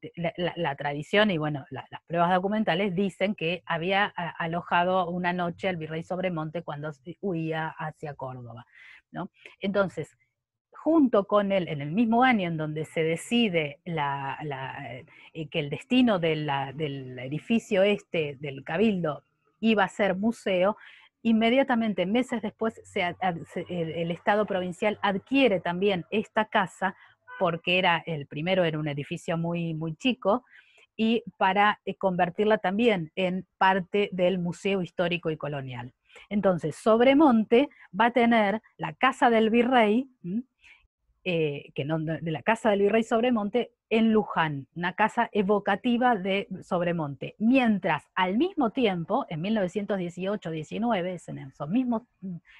Speaker 3: la, tradición y bueno, las pruebas documentales dicen que había alojado una noche al virrey Sobremonte cuando huía hacia Córdoba. ¿no? Entonces, junto con él, en el mismo año en donde se decide eh, que el destino del edificio este del Cabildo iba a ser museo, inmediatamente, meses después, el Estado provincial adquiere también esta casa porque era el primero era un edificio muy, muy chico, y para eh, convertirla también en parte del Museo Histórico y Colonial. Entonces, Sobremonte va a tener la Casa del Virrey, eh, que no, de la Casa del Virrey Sobremonte, en Luján, una casa evocativa de Sobremonte. Mientras al mismo tiempo, en 1918-19, en esos mismos,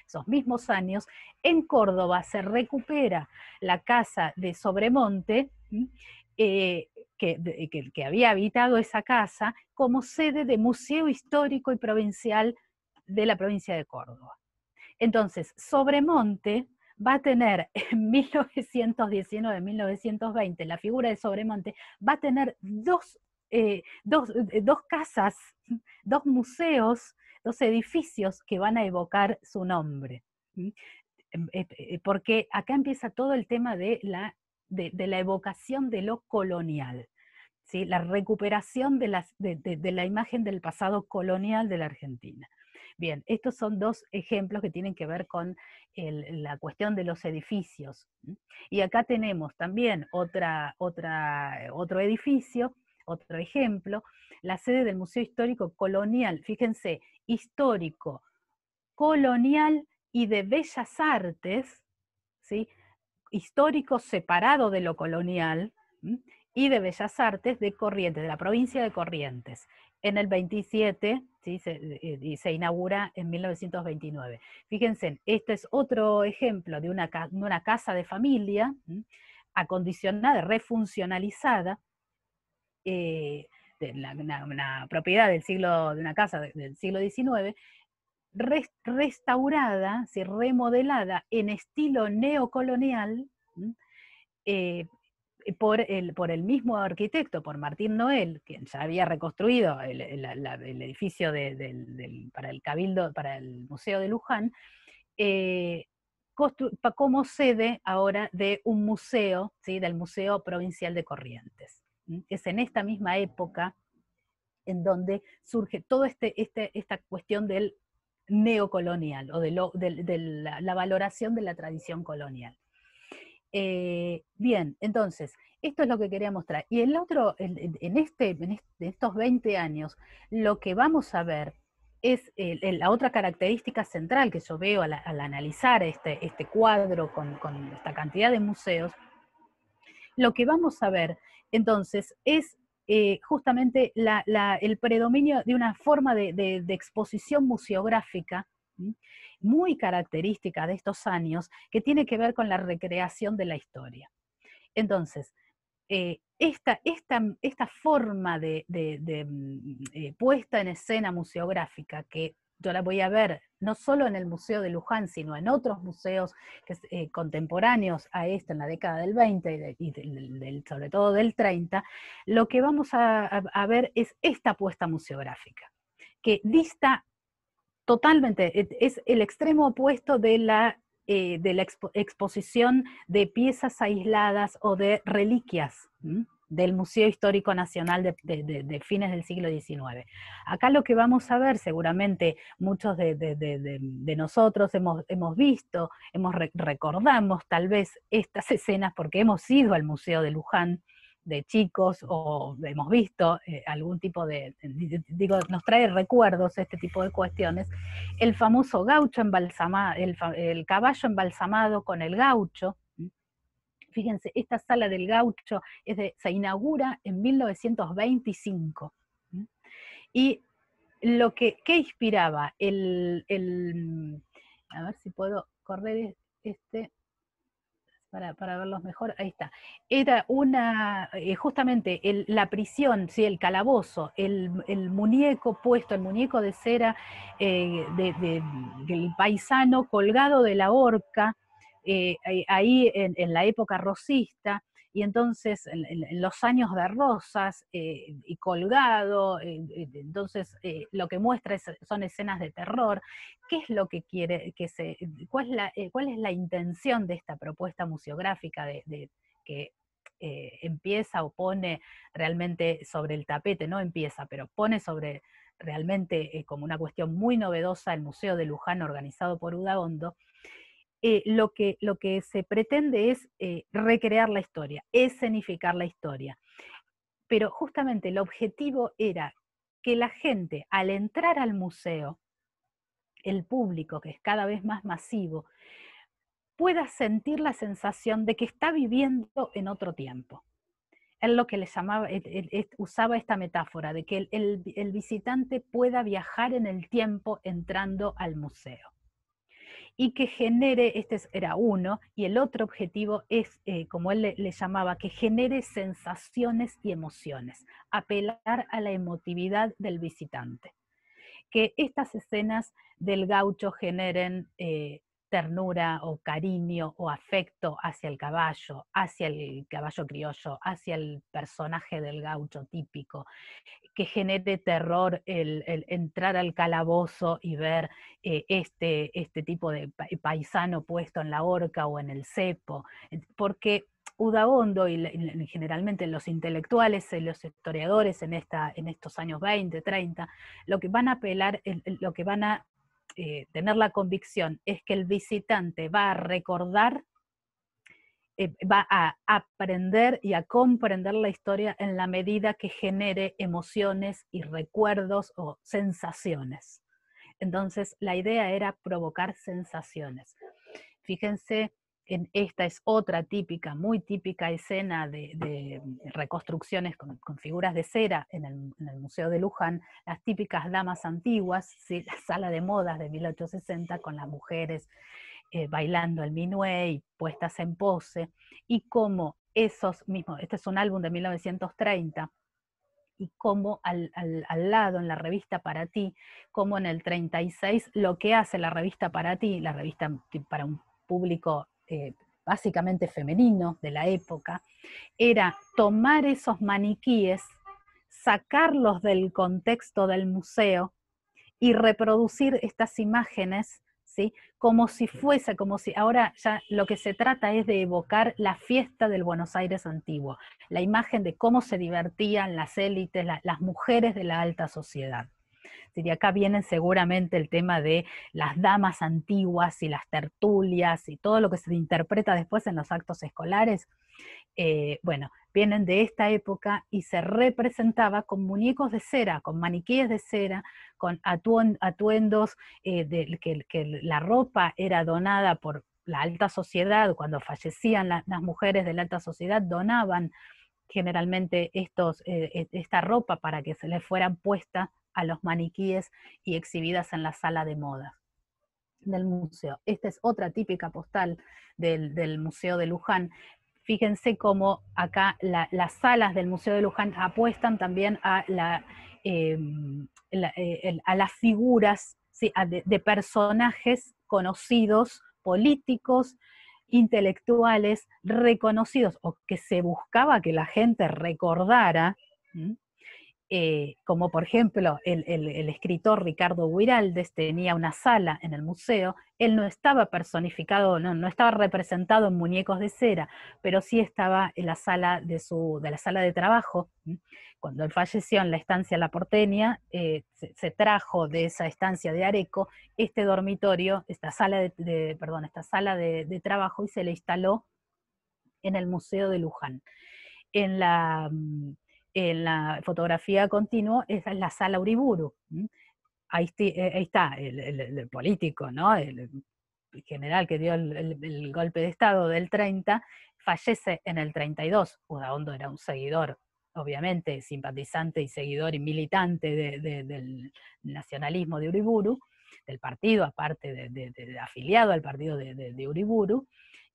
Speaker 3: esos mismos años, en Córdoba se recupera la casa de Sobremonte, eh, que, que, había habitado esa casa, como sede de Museo Histórico y Provincial de la provincia de Córdoba. Entonces, Sobremonte va a tener en 1919-1920, la figura de Sobremonte, va a tener dos, eh, eh, dos, casas, dos museos, dos edificios que van a evocar su nombre. Em, eh, porque acá empieza todo el tema de la, de, la evocación de lo colonial. ¿sí? la recuperación de, las, de, la imagen del pasado colonial de la Argentina. Bien, estos son dos ejemplos que tienen que ver con la cuestión de los edificios. Y acá tenemos también otro edificio, otro ejemplo, la sede del Museo Histórico Colonial, fíjense, histórico, colonial y de bellas artes, ¿sí? histórico separado de lo colonial, y de Bellas Artes de Corrientes, de la provincia de Corrientes en el 27 ¿sí? Eh, y se inaugura en 1929. Fíjense, este es otro ejemplo de una, casa de familia acondicionada, refuncionalizada, eh, de una, propiedad del siglo, de una casa del siglo XIX, restaurada, remodelada en estilo neocolonial, eh, por el, por el mismo arquitecto, por Martín Noel, quien ya había reconstruido el, edificio para el Cabildo, para el Museo de Luján, eh, como sede ahora de un museo, ¿sí? del Museo Provincial de Corrientes. Es en esta misma época en donde surge toda este, este, esta cuestión del neocolonial o de, la, valoración de la tradición colonial. Eh, bien, entonces, esto es lo que quería mostrar. Y el otro, en, este, en estos 20 años, lo que vamos a ver es la otra característica central que yo veo al, analizar este, este cuadro con, esta cantidad de museos, lo que vamos a ver entonces es eh, justamente el predominio de una forma de, exposición museográfica muy característica de estos años que tiene que ver con la recreación de la historia. Entonces, eh, esta, esta, esta, forma de, mm, eh, puesta en escena museográfica, que yo la voy a ver no solo en el Museo de Luján, sino en otros museos eh, contemporáneos a este en la década del 20 y, sobre todo del 30, lo que vamos a, ver es esta puesta museográfica, que dista totalmente, e, es el extremo opuesto de la eh, de la exposición de piezas aisladas o de reliquias del Museo Histórico Nacional de, fines del siglo XIX. Acá lo que vamos a ver, seguramente muchos de, nosotros hemos, hemos visto, hemos recordamos tal vez estas escenas porque hemos ido al Museo de Luján, de chicos o hemos visto eh, algún tipo de, digo, nos trae recuerdos este tipo de cuestiones, el famoso gaucho embalsamado, el, caballo embalsamado con el gaucho. Fíjense, esta sala del gaucho se inaugura en 1925. Y lo que, ¿qué inspiraba? El, el, a ver si puedo correr este, para, verlos mejor, ahí está. Era una, eh, justamente la prisión, ¿sí? el calabozo, el, muñeco puesto, el muñeco de cera eh, del paisano colgado de la horca, eh, ahí en, la época rosista, y entonces en, los años de Rosas eh, y colgado, eh, eh, entonces lo que muestra son escenas de terror. ¿Qué es lo que quiere que se, cuál es la, cuál es la intención de esta propuesta museográfica de, que empieza o pone realmente sobre el tapete, no empieza, pero pone sobre realmente como una cuestión muy novedosa el Museo de Luján organizado por Udaondo, eh, lo, que, lo que se pretende es eh, recrear la historia, escenificar la historia. Pero justamente el objetivo era que la gente al entrar al museo, el público, que es cada vez más masivo, pueda sentir la sensación de que está viviendo en otro tiempo. Él lo que le llamaba, usaba esta metáfora de que el visitante pueda viajar en el tiempo entrando al museo y que genere, este era uno, y el otro objetivo es, eh, como él le, llamaba, que genere sensaciones y emociones, apelar a la emotividad del visitante. Que estas escenas del gaucho generen eh, ternura o cariño o afecto hacia el caballo, hacia el caballo criollo, hacia el personaje del gaucho típico, que genere terror el, entrar al calabozo y ver eh, este, este tipo de paisano puesto en la horca o en el cepo, porque Udaondo y, generalmente los intelectuales, y los historiadores en, esta, en estos años 20, 30, lo que van a apelar, lo que van a eh, tener la convicción es que el visitante va a recordar, eh, va a aprender y a comprender la historia en la medida que genere emociones y recuerdos o sensaciones. Entonces, la idea era provocar sensaciones. Fíjense esta es otra típica, muy típica escena de, reconstrucciones con, figuras de cera en el, Museo de Luján, las típicas damas antiguas, la sala de modas de 1860 con las mujeres eh, bailando el minué y puestas en pose, y como esos mismos, este es un álbum de 1930, y como al, lado en la revista Para Ti, como en el 36, lo que hace la revista Para Ti, la revista para un público eh, básicamente femeninos de la época, era tomar esos maniquíes, sacarlos del contexto del museo y reproducir estas imágenes ¿sí? Como si fuese, como si ahora ya lo que se trata es de evocar la fiesta del Buenos Aires antiguo, la imagen de cómo se divertían las élites, las mujeres de la alta sociedad. Y acá vienen seguramente el tema de las damas antiguas y las tertulias y todo lo que se interpreta después en los actos escolares. Eh, bueno, vienen de esta época y se representaba con muñecos de cera, con maniquíes de cera, con atuendos eh, de que, la ropa era donada por la alta sociedad, cuando fallecían las mujeres de la alta sociedad, donaban generalmente estos, eh, e, esta ropa para que se les fueran puesta a los maniquíes y exhibidas en la sala de moda del museo. Esta es otra típica postal del, Museo de Luján. Fíjense cómo acá las salas del Museo de Luján apuestan también a, la, em, eh, a las figuras de, personajes conocidos, políticos, intelectuales, reconocidos, o que se buscaba que la gente recordara, eh, como por ejemplo el, escritor Ricardo Huiraldes tenía una sala en el museo, él no estaba personificado, no, estaba representado en muñecos de cera, pero sí estaba en la sala de, su, de la sala de trabajo. Cuando él falleció en la estancia La Porteña, eh, se, trajo de esa estancia de Areco este dormitorio, esta sala de, perdón, esta sala de trabajo y se le instaló en el Museo de Luján. En la, mm, en la fotografía continua, es la sala Uriburu. Ahí, eh, está el, político, ¿no? El, general que dio el, golpe de Estado del 30, fallece en el 32. Udaondo era un seguidor, obviamente, simpatizante y seguidor y militante del nacionalismo de Uriburu, del partido, aparte de, afiliado al partido de Uriburu,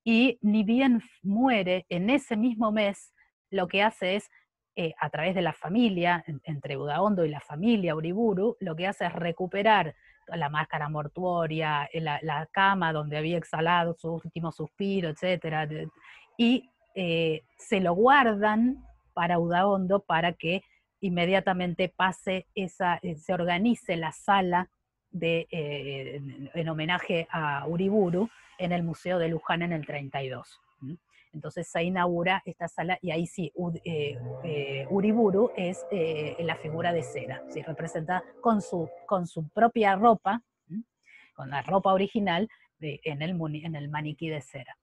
Speaker 3: y ni bien muere en ese mismo mes, lo que hace es eh, a través de la familia, entre Udaondo y la familia Uriburu, lo que hace es recuperar la máscara mortuoria, eh, la, cama donde había exhalado su último suspiro, etc. Y eh, se lo guardan para Udaondo para que inmediatamente pase esa, se organice la sala de, en, homenaje a Uriburu en el Museo de Luján en el 32. Entonces se inaugura esta sala y ahí sí, eh, eh, Uriburu es eh, la figura de cera, ¿sí? representa con su, propia ropa, con la ropa original en, el, en el maniquí de cera.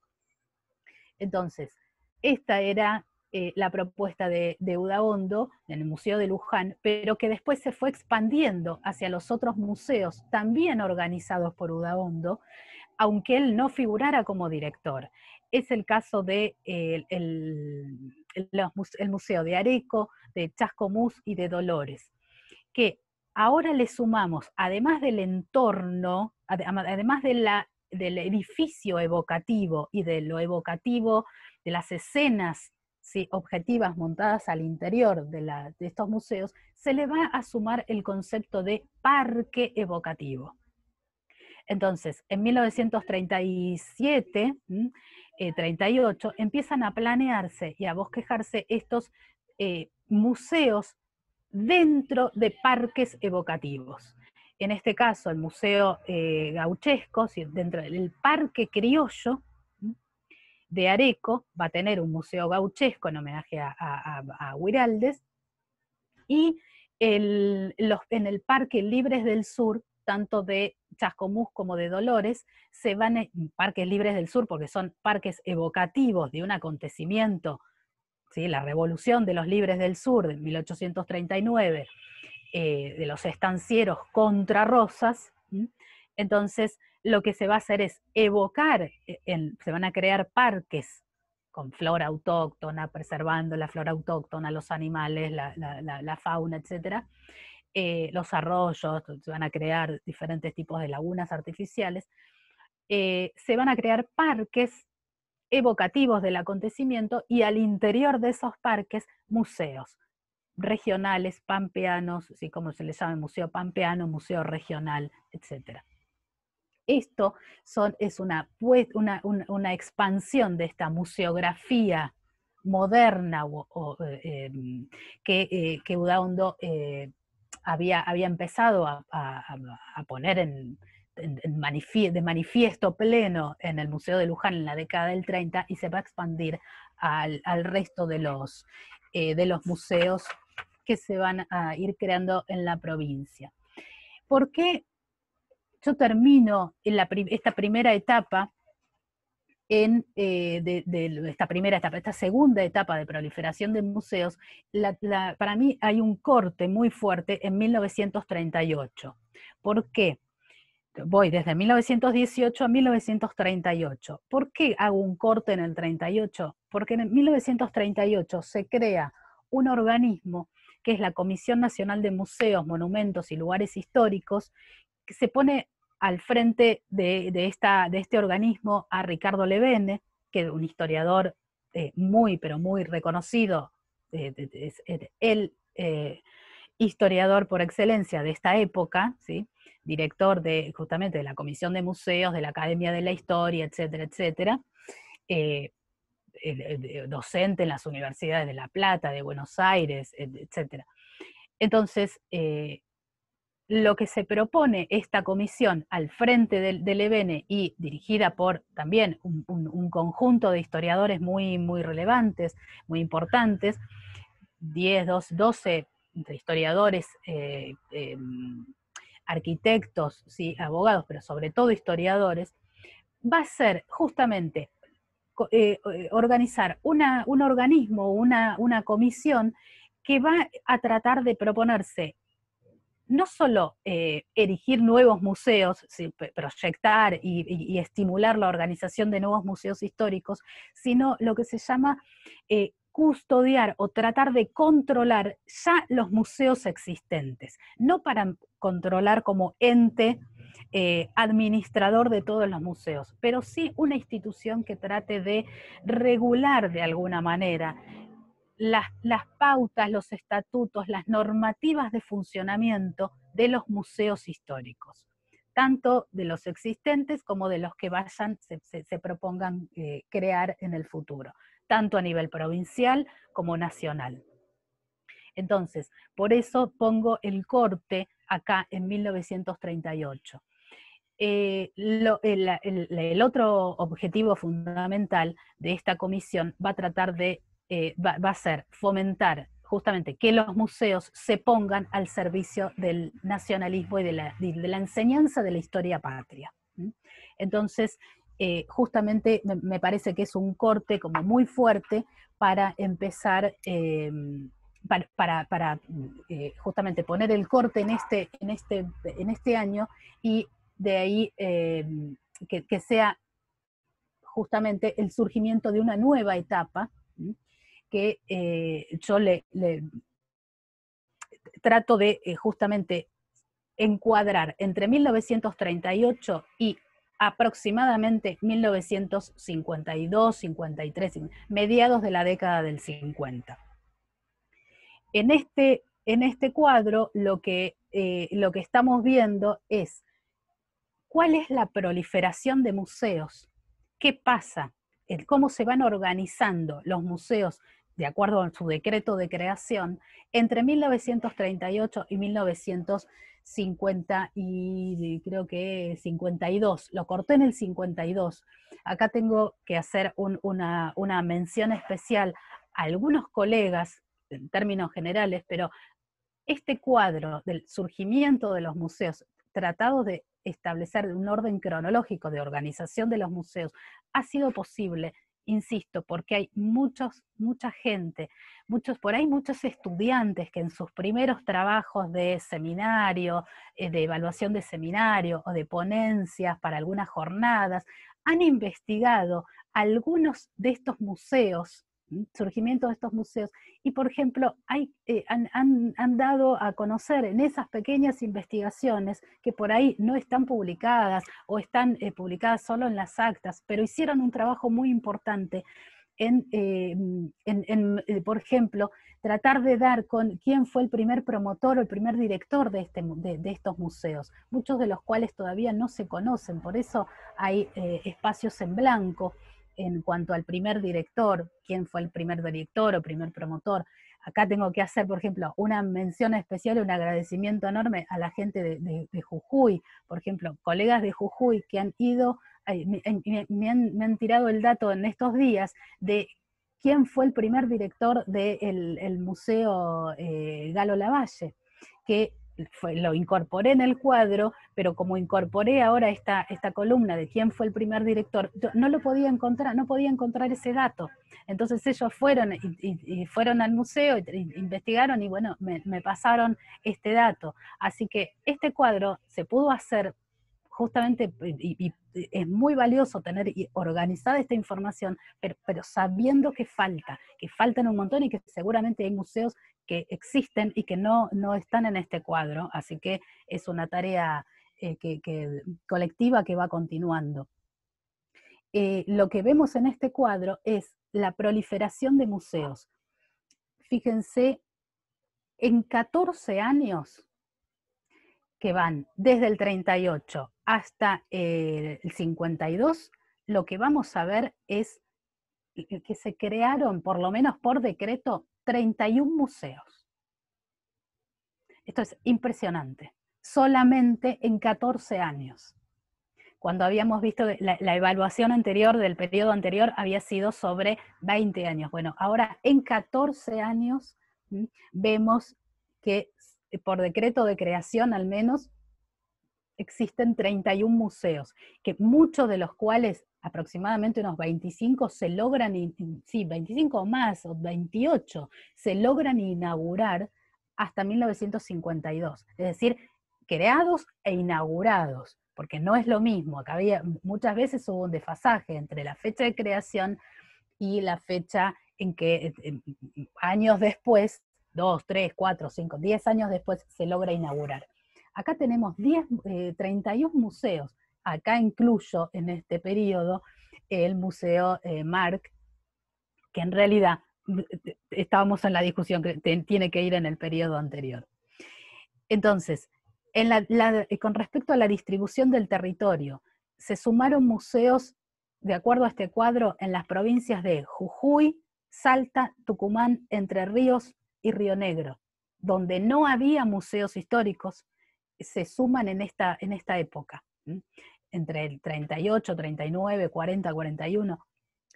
Speaker 3: Entonces, esta era la propuesta de, de Udaondo en el Museo de Luján, pero que después se fue expandiendo hacia los otros museos, también organizados por Udaondo, aunque él no figurara como director es el caso de, el, Museo de Areco, de Chascomús y de Dolores, que ahora le sumamos, además del entorno, además de la, del edificio evocativo y de lo evocativo de las escenas objetivas montadas al interior de, de estos museos, se le va a sumar el concepto de parque evocativo. Entonces, en 1937, 38, eh, empiezan a planearse y a bosquejarse estos eh, museos dentro de parques evocativos. En este caso, el Museo eh, Gauchesco, dentro del Parque Criollo de Areco, va a tener un museo gauchesco en homenaje a, a, Huiraldes, y en el Parque Libres del Sur tanto de Chascomús como de Dolores, se van en parques libres del sur porque son parques evocativos de un acontecimiento, ¿sí? la revolución de los libres del sur de 1839, eh, de los estancieros contra Rosas. Entonces, lo que se va a hacer es evocar, eh, se van a crear parques con flora autóctona, preservando la flora autóctona, los animales, la, la fauna, etcétera, eh, los arroyos, se van a crear diferentes tipos de lagunas artificiales, eh, se van a crear parques evocativos del acontecimiento y al interior de esos parques museos regionales, pampeanos, así como se les llama museo pampeano, museo regional, etc. Esto es una, expansión de esta museografía moderna eh, em, que, que Udaondo había, había empezado a, poner en, de manifiesto pleno en el Museo de Luján en la década del 30 y se va a expandir al, resto de los, eh, de los museos que se van a ir creando en la provincia. ¿Por qué yo termino en esta primera etapa en eh, de, esta primera etapa, esta segunda etapa de proliferación de museos, para mí hay un corte muy fuerte en 1938. ¿Por qué? Voy desde 1918 a 1938. ¿Por qué hago un corte en el 38? Porque en 1938 se crea un organismo que es la Comisión Nacional de Museos, Monumentos y Lugares Históricos, que se pone al frente de, esta, este organismo a Ricardo Levene, que es un historiador eh, muy, pero muy reconocido, eh, es el eh, historiador por excelencia de esta época, ¿sí? director de justamente de la Comisión de Museos, de la Academia de la Historia, etcétera, etcétera, docente en las universidades de La Plata, de Buenos Aires, etcétera. Entonces, lo que se propone esta comisión al frente del, del y dirigida por también un, conjunto de historiadores muy, muy relevantes, muy importantes, 10, 12, historiadores, eh, em, arquitectos, ¿sí? abogados, pero sobre todo historiadores, va a ser justamente eh, eh, organizar una, un organismo, una, una comisión que va a tratar de proponerse no solo eh, erigir nuevos museos, proyectar y, estimular la organización de nuevos museos históricos, sino lo que se llama eh, custodiar o tratar de controlar ya los museos existentes, no para controlar como ente eh, administrador de todos los museos, pero sí una institución que trate de regular de alguna manera las, pautas, los estatutos, las normativas de funcionamiento de los museos históricos, tanto de los existentes como de los que vayan, se, propongan eh, crear en el futuro, tanto a nivel provincial como nacional. Entonces, por eso pongo el corte acá en 1938. Eh, el, otro objetivo fundamental de esta comisión va a tratar de eh, va, a ser fomentar justamente que los museos se pongan al servicio del nacionalismo y de la, enseñanza de la historia patria. Entonces, eh, justamente me, parece que es un corte como muy fuerte para empezar, em, para, eh, justamente poner el corte en este, en este, en este año y de ahí que, sea justamente el surgimiento de una nueva etapa que eh, yo le, trato de eh, justamente encuadrar entre 1938 y aproximadamente 1952, 53, mediados de la década del 50. En este, en este cuadro lo que, eh, lo que estamos viendo es cuál es la proliferación de museos, qué pasa, cómo se van organizando los museos de acuerdo a su decreto de creación, entre 1938 y 1950 y creo que 52, lo corté en el 52. Acá tengo que hacer una, una mención especial a algunos colegas, en términos generales, pero este cuadro del surgimiento de los museos, tratado de establecer un orden cronológico de organización de los museos, ha sido posible insisto, porque hay muchos, mucha gente, muchos, por ahí muchos estudiantes que en sus primeros trabajos de seminario, eh, de evaluación de seminario o de ponencias para algunas jornadas, han investigado algunos de estos museos surgimiento de estos museos. Y, por ejemplo, eh, han, dado a conocer en esas pequeñas investigaciones que por ahí no están publicadas o están eh, publicadas solo en las actas, pero hicieron un trabajo muy importante en, eh, por ejemplo, tratar de dar con quién fue el primer promotor o el primer director de, este, de, estos museos, muchos de los cuales todavía no se conocen, por eso hay espacios en blanco en cuanto al primer director, quién fue el primer director o primer promotor. acá tengo que hacer, por ejemplo, una mención especial, un agradecimiento enorme a la gente de, Jujuy, por ejemplo, colegas de Jujuy que han ido, me, han, tirado el dato en estos días de quién fue el primer director del Museo eh, Galo Lavalle, que lo incorporé en el cuadro, pero como incorporé ahora esta, esta columna de quién fue el primer director, no lo podía encontrar, no podía encontrar ese dato. Entonces ellos fueron y, fueron al museo, investigaron y bueno, me, me, pasaron este dato. Así que este cuadro se pudo hacer justamente, y, es muy valioso tener organizada esta información, pero, sabiendo que falta, que faltan un montón y que seguramente hay museos que existen y que no, no están en este cuadro, así que es una tarea eh, que, colectiva que va continuando. Eh, lo que vemos en este cuadro es la proliferación de museos. Fíjense, en 14 años que van desde el 38 hasta el 52, lo que vamos a ver es que se crearon, por lo menos por decreto, 31 museos. Esto es impresionante. Solamente en 14 años. Cuando habíamos visto la, evaluación anterior del periodo anterior había sido sobre 20 años. Bueno, ahora en 14 años vemos que por decreto de creación al menos existen 31 museos, que muchos de los cuales, aproximadamente unos 25, se logran, sí, 25 o más, o 28, se logran inaugurar hasta 1952. Es decir, creados e inaugurados, porque no es lo mismo. Acá había, muchas veces hubo un desfasaje entre la fecha de creación y la fecha en que años después, dos, tres, cuatro, cinco, diez años después, se logra inaugurar. Acá tenemos 10, 31 eh, museos. Acá incluyo en este periodo el Museo eh, Marc, que en realidad eh, estábamos en la discusión que tiene que ir en el periodo anterior. Entonces, con respecto a la distribución del territorio, se sumaron museos, de acuerdo a este cuadro, en las provincias de Jujuy, Salta, Tucumán, Entre Ríos y Río Negro, donde no había museos históricos, se suman en esta, en esta época, entre el 38, 39, 40, 41,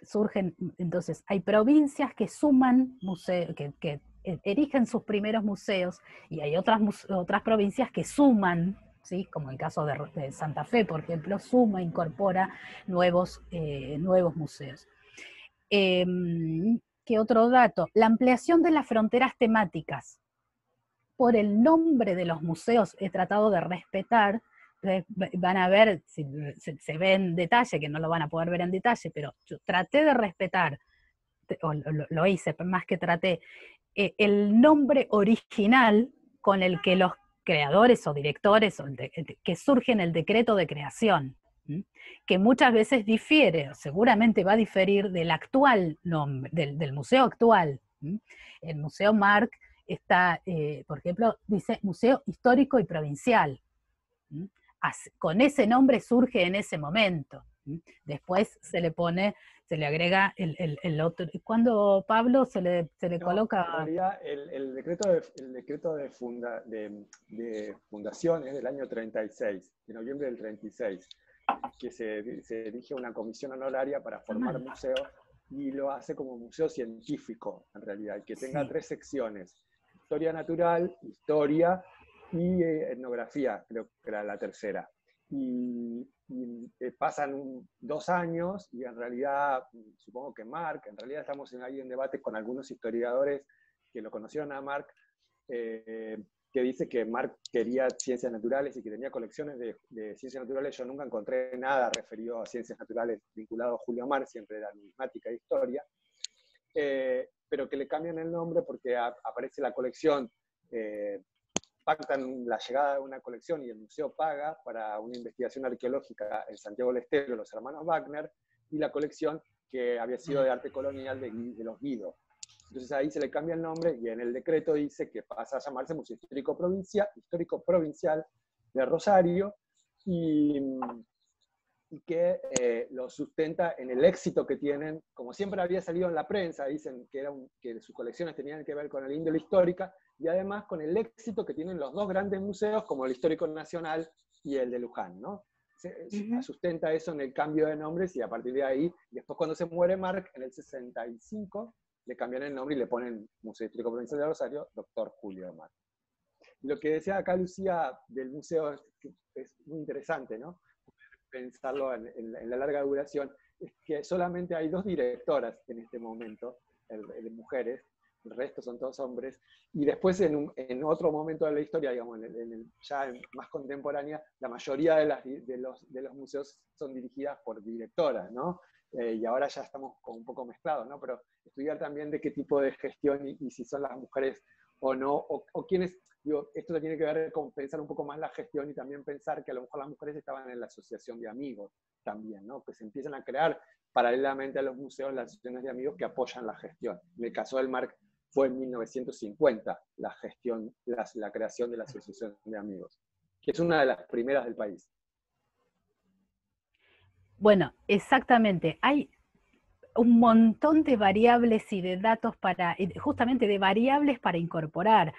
Speaker 3: surgen, entonces, hay provincias que suman museos, que, e, erigen sus primeros museos, y hay otras, otras provincias que suman, ¿sí? como el caso de, Santa Fe, por ejemplo, suma, incorpora nuevos, eh, nuevos museos. Em, ¿Qué otro dato? La ampliación de las fronteras temáticas por el nombre de los museos he tratado de respetar, van a ver, se, ve en detalle, que no lo van a poder ver en detalle, pero yo traté de respetar, o lo, hice, más que traté, eh, el nombre original con el que los creadores o directores que surge en el decreto de creación, que muchas veces difiere, seguramente va a diferir del actual nombre, del, del museo actual. El Museo Marc está, eh, por ejemplo, dice Museo Histórico y Provincial. Con ese nombre surge en ese momento. Después se le pone, se le agrega el, otro. Cuando Pablo se le, se le coloca.
Speaker 1: En realidad, el, decreto, de, el decreto de, funda, de, de, fundación es del año 36, de noviembre del 36, que se, se dirige una comisión honoraria para formar museos y lo hace como museo científico, en realidad, que tenga tres secciones historia natural, historia y eh, etnografía, creo que era la tercera. Y, eh, pasan dos años y en realidad, supongo que Marc, en realidad estamos en, ahí en debate con algunos historiadores que lo conocieron a Marc, eh, que dice que Marc quería ciencias naturales y que tenía colecciones de, ciencias naturales. Yo nunca encontré nada referido a ciencias naturales vinculado a Julio Marc, siempre era numismática e historia pero que le cambian el nombre porque aparece la colección, eh, pactan la llegada de una colección y el museo paga para una investigación arqueológica en Santiago del Estero, los hermanos Wagner, y la colección que había sido de arte colonial de, los Guido. Entonces ahí se le cambia el nombre y en el decreto dice que pasa a llamarse Museo Histórico Provincial, Histórico Provincial de Rosario y, y que eh, lo sustenta en el éxito que tienen, como siempre había salido en la prensa, dicen que, era que sus colecciones tenían que ver con el índole histórica, y además con el éxito que tienen los dos grandes museos, como el Histórico Nacional y el de Luján, ¿no? Se, Sustenta eso en el cambio de nombres y a partir de ahí, después cuando se muere Marc, en el 65, le cambian el nombre y le ponen Museo Histórico Provincial de Rosario, Doctor Julio Marc. Lo que decía acá Lucía del museo es, es muy interesante, ¿no? Pensarlo en, la larga duración, es que solamente hay dos directoras en este momento, mujeres, el resto son todos hombres, y después en, en otro momento de la historia, digamos, en ya más contemporánea, la mayoría de, las, de, los, de, los, museos son dirigidas por directoras, ¿no? Eh, y ahora ya estamos un poco mezclados, ¿no? Pero estudiar también de qué tipo de gestión y, y si son las mujeres o no, o, o quiénes Digo, esto tiene que ver con pensar un poco más la gestión y también pensar que a lo mejor las mujeres estaban en la asociación de amigos también, ¿no? Que se empiezan a crear paralelamente a los museos las asociaciones de amigos que apoyan la gestión. En el caso del MARC fue en 1950 la gestión, la, la creación de la asociación de amigos, que es una de las primeras del país.
Speaker 3: Bueno, exactamente. Hay un montón de variables y de datos para, justamente de variables para incorporar.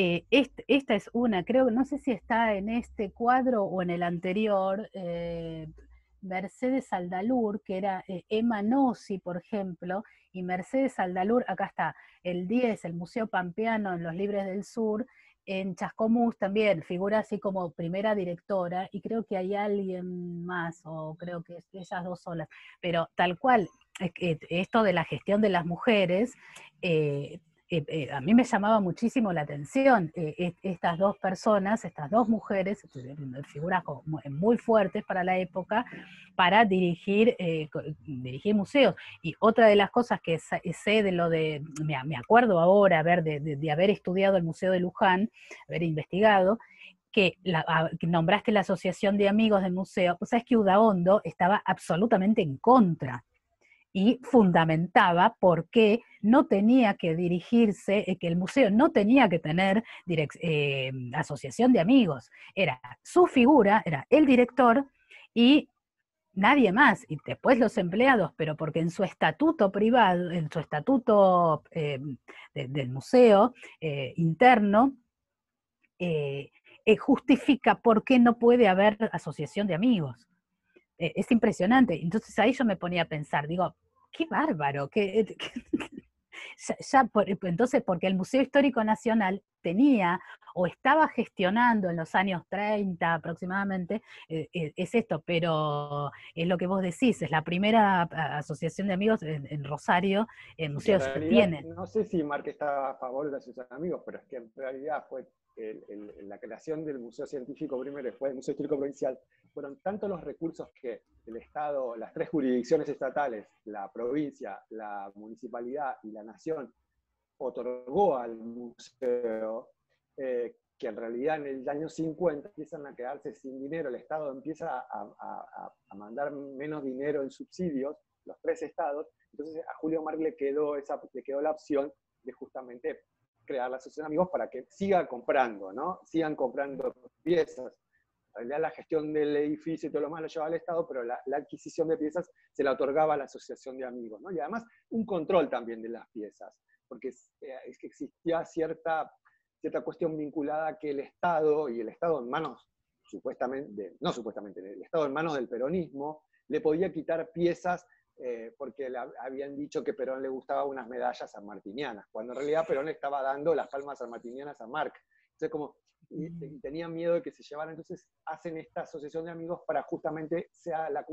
Speaker 3: Eh, esta es una, creo, no sé si está en este cuadro o en el anterior, eh, Mercedes Aldalur, que era eh, Emma Nossi, por ejemplo, y Mercedes Aldalur, acá está, el 10, el Museo Pampeano en los Libres del Sur, en Chascomús también figura así como primera directora, y creo que hay alguien más, o creo que ellas dos solas, pero tal cual, esto de la gestión de las mujeres, eh, eh, a mí me llamaba muchísimo la atención eh, estas dos personas, estas dos mujeres, figuras muy fuertes para la época, para dirigir, dirigir museos. Y otra de las cosas que sé de lo de, me, acuerdo ahora ver, de, haber estudiado el Museo de Luján, haber investigado, que, que, nombraste la Asociación de Amigos del Museo, pues sabes que Udaondo estaba absolutamente en contra y fundamentaba por qué no tenía que dirigirse, eh, que el museo no tenía que tener eh, asociación de amigos. Era su figura, era el director y nadie más, y después los empleados, pero porque en su estatuto privado, en su estatuto eh, del museo interno, justifica por qué no puede haber asociación de amigos. Es impresionante. Entonces ahí yo me ponía a pensar, digo, qué bárbaro, que, ya, entonces, porque el Museo Histórico Nacional tenía o estaba gestionando en los años 30 aproximadamente, eh, eh, es esto, pero es lo que vos decís, es la primera asociación de amigos en, Rosario, en museos que tiene.
Speaker 1: No sé si Marque está a favor de de amigos, pero es que en realidad fue la creación del Museo Científico primero y después del Museo Histórico Provincial, fueron tantos los recursos que el Estado, las tres jurisdicciones estatales, la provincia, la municipalidad y la nación, otorgó al museo, eh, que en realidad en el año 50 empiezan a quedarse sin dinero, el Estado empieza a, mandar menos dinero en subsidios, los tres estados, entonces a Julio Mar le quedó, esa, le quedó la opción de justamente crear la asociación de amigos para que siga comprando, ¿no? Sigan comprando piezas. La gestión del edificio y todo lo más lo llevaba al Estado, pero la, adquisición de piezas se la otorgaba a la asociación de amigos, ¿no? Y además un control también de las piezas, porque es, eh, que existía cierta, cierta cuestión vinculada que el Estado, y el Estado en manos, supuestamente, no supuestamente, el Estado en manos del peronismo, le podía quitar piezas eh, porque le habían dicho que Perón le gustaba unas medallas sanmartinianas, cuando en realidad Perón le estaba dando las palmas sanmartinianas a Marc. Entonces, como, y, mm. tenían miedo de que se llevaran, entonces hacen esta asociación de amigos para justamente sea la,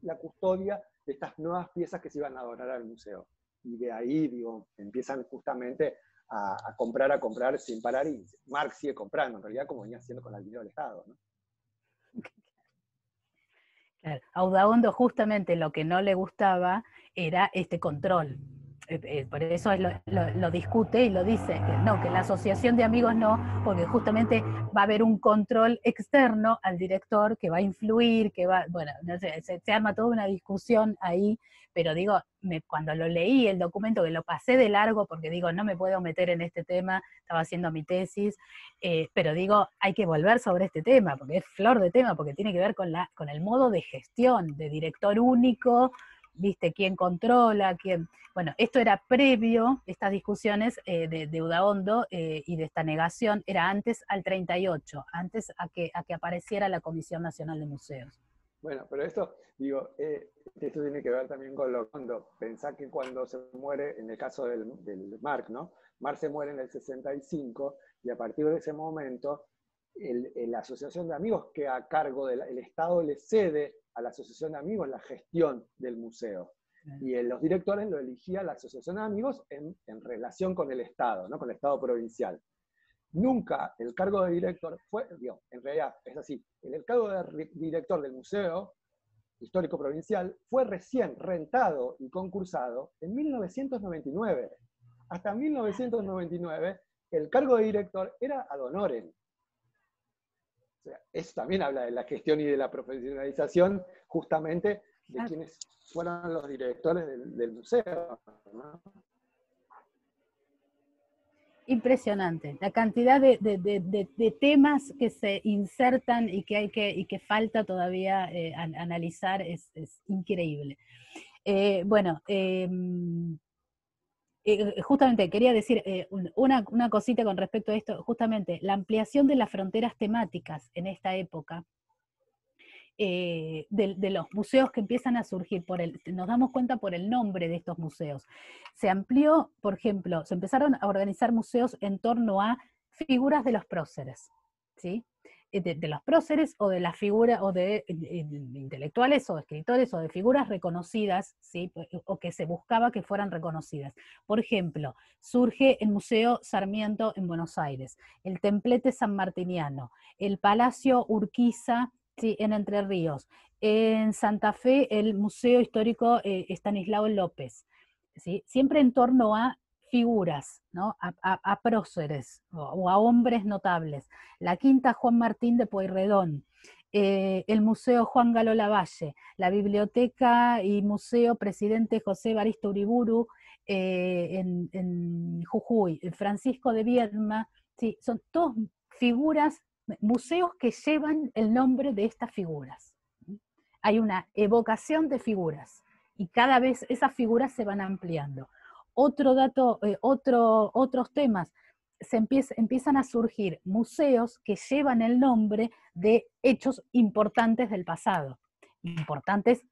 Speaker 1: la custodia de estas nuevas piezas que se iban a donar al museo. Y de ahí, digo, empiezan justamente a, comprar, a comprar sin parar, y Marx sigue comprando, en realidad como venía haciendo con el dinero del Estado. ¿no?
Speaker 3: A Udaondo justamente lo que no le gustaba era este control. Eh, eh, por eso lo, discute y lo dice, no, que la asociación de amigos no, porque justamente va a haber un control externo al director que va a influir, que va, bueno, no sé, se, arma toda una discusión ahí, pero digo, me, cuando lo leí el documento, que lo pasé de largo, porque digo, no me puedo meter en este tema, estaba haciendo mi tesis, eh, pero digo, hay que volver sobre este tema, porque es flor de tema, porque tiene que ver con, la, con el modo de gestión, de director único, viste, quién controla, quién... Bueno, esto era previo, estas discusiones eh, de, de Udaondo eh, y de esta negación, era antes al 38, antes a que, a que apareciera la Comisión Nacional de Museos.
Speaker 1: Bueno, pero esto, digo, eh, esto tiene que ver también con lo cuando pensá que cuando se muere, en el caso del, del Marc, ¿no? Marc se muere en el 65 y a partir de ese momento la Asociación de Amigos que a cargo del Estado le cede a la Asociación de Amigos la gestión del museo. Y los directores lo elegía la Asociación de Amigos en, relación con el Estado, ¿no? con el Estado provincial. Nunca el cargo de director fue, digo, en realidad es así, el cargo de director del Museo Histórico Provincial fue recién rentado y concursado en 1999. Hasta 1999 el cargo de director era ad honorem eso también habla de la gestión y de la profesionalización justamente de quienes fueron los directores del, museo.
Speaker 3: Impresionante, la cantidad de, temas que se insertan y que hay que, y que falta todavía eh, analizar es, increíble. Eh, bueno, em, eh, justamente quería decir eh, una, cosita con respecto a esto, justamente la ampliación de las fronteras temáticas en esta época, eh, de, los museos que empiezan a surgir, por el, nos damos cuenta por el nombre de estos museos. Se amplió, por ejemplo, se empezaron a organizar museos en torno a figuras de los próceres, ¿sí? Eh, de, los próceres o de las figuras, o de, intelectuales o escritores o de figuras reconocidas, ¿sí? o que se buscaba que fueran reconocidas. Por ejemplo, surge el Museo Sarmiento en Buenos Aires, el Templete San Martiniano, el Palacio Urquiza ¿sí? en Entre Ríos, en Santa Fe el Museo Histórico eh, Estanislao López. ¿sí? Siempre en torno a figuras, ¿no? a, próceres o, a hombres notables. La Quinta Juan Martín de Pueyrredón, eh, el Museo Juan Galo Lavalle, la Biblioteca y Museo Presidente José Baristo Uriburu eh, en, Jujuy, el Francisco de Viedma, sí, son todos figuras, museos que llevan el nombre de estas figuras. Hay una evocación de figuras y cada vez esas figuras se van ampliando otro dato, eh, otro, otros temas, se empiezan a surgir museos que llevan el nombre de hechos importantes del pasado, importantes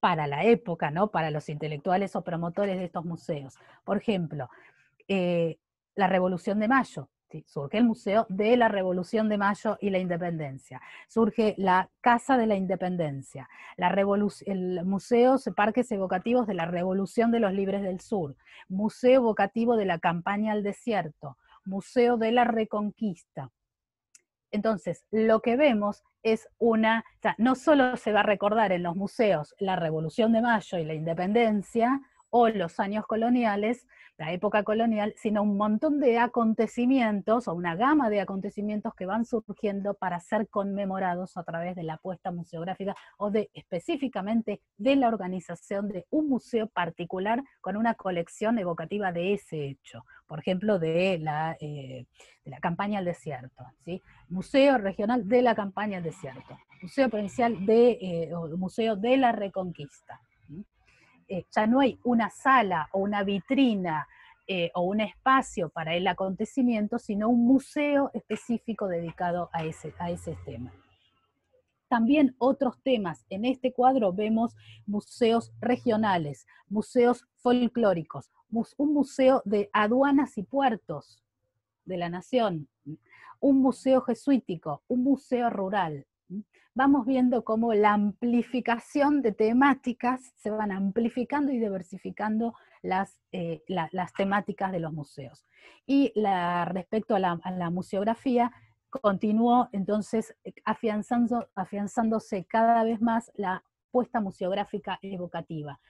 Speaker 3: para la época, ¿no? Para los intelectuales o promotores de estos museos. Por ejemplo, eh, la Revolución de Mayo, surge el Museo de la Revolución de Mayo y la Independencia, surge la Casa de la Independencia, la el Museo Parques Evocativos de la Revolución de los Libres del Sur, Museo Evocativo de la Campaña al Desierto, Museo de la Reconquista. Entonces, lo que vemos es una, no solo se va a recordar en los museos la Revolución de Mayo y la Independencia, o los años coloniales, la época colonial, sino un montón de acontecimientos o una gama de acontecimientos que van surgiendo para ser conmemorados a través de la apuesta museográfica o de específicamente de la organización de un museo particular con una colección evocativa de ese hecho, por ejemplo, de la, eh, de la campaña al desierto, ¿sí? Museo Regional de la campaña al desierto, Museo Provincial de, eh, Museo de la Reconquista. Eh, ya no hay una sala o una vitrina eh, o un espacio para el acontecimiento, sino un museo específico dedicado a ese, a ese tema. También otros temas. En este cuadro vemos museos regionales, museos folclóricos, un museo de aduanas y puertos de la nación, un museo jesuítico, un museo rural, vamos viendo cómo la amplificación de temáticas se van amplificando y diversificando las, eh, las temáticas de los museos. Y respecto a la, museografía, continuó entonces afianzando, afianzándose cada vez más la puesta museográfica evocativa.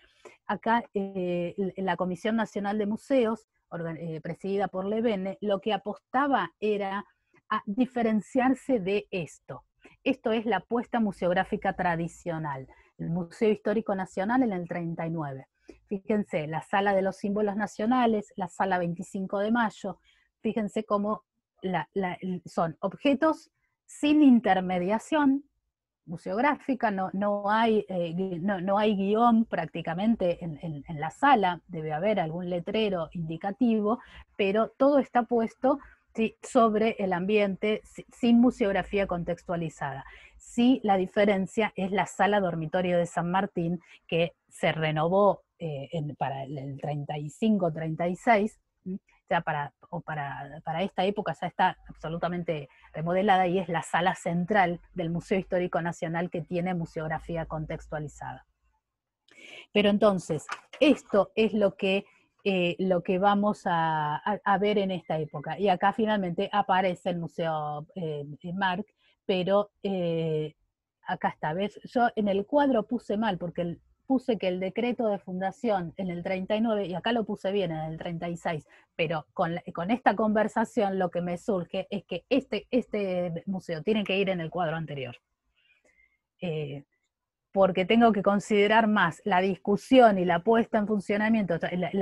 Speaker 3: acá eh, la Comisión Nacional de Museos, eh, presidida por Levene, lo que apostaba era a diferenciarse de esto. Esto es la apuesta museográfica tradicional, el Museo Histórico Nacional en el 39. Fíjense, la sala de los símbolos nacionales, la sala 25 de mayo, fíjense cómo son objetos sin intermediación museográfica, no, no, hay, eh, no, hay guion prácticamente en, la sala, debe haber algún letrero indicativo, pero todo está puesto sobre el ambiente sin museografía contextualizada. Sí, la diferencia es la sala dormitorio de San Martín, que se renovó eh, para el 35-36, sea, para, o para, para, esta época ya está absolutamente remodelada y es la sala central del Museo Histórico Nacional que tiene museografía contextualizada. Pero entonces, esto es lo que, eh, lo que vamos a, ver en esta época. Y acá finalmente aparece el Museo eh, Marc, pero eh, acá está, ¿ves? Yo en el cuadro puse mal porque puse que el decreto de fundación en el 39, y acá lo puse bien en el 36, pero con, con esta conversación lo que me surge es que este, este museo tiene que ir en el cuadro anterior. Eh, porque tengo que considerar más la discusión y la puesta en funcionamiento,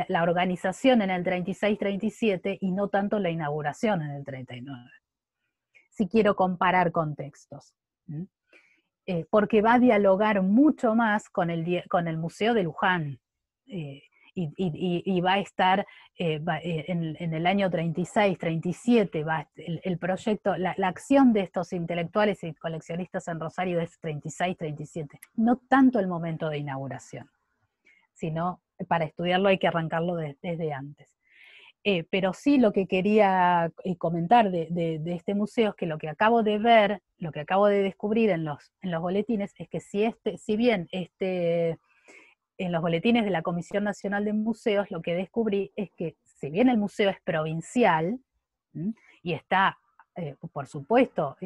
Speaker 3: la, organización en el 36-37 y no tanto la inauguración en el 39, si quiero comparar contextos. Eh, porque va a dialogar mucho más con el, con el Museo de Luján. Eh, y, va a estar eh, en, el año 36, 37, va, el, proyecto, la, acción de estos intelectuales y coleccionistas en Rosario es 36, 37. No tanto el momento de inauguración, sino para estudiarlo hay que arrancarlo desde antes. Eh, pero sí lo que quería eh, comentar de, este museo es que lo que acabo de ver, lo que acabo de descubrir en los, en los boletines, es que si, este, si bien este, en los boletines de la Comisión Nacional de Museos, lo que descubrí es que si bien el museo es provincial y está, eh, por supuesto,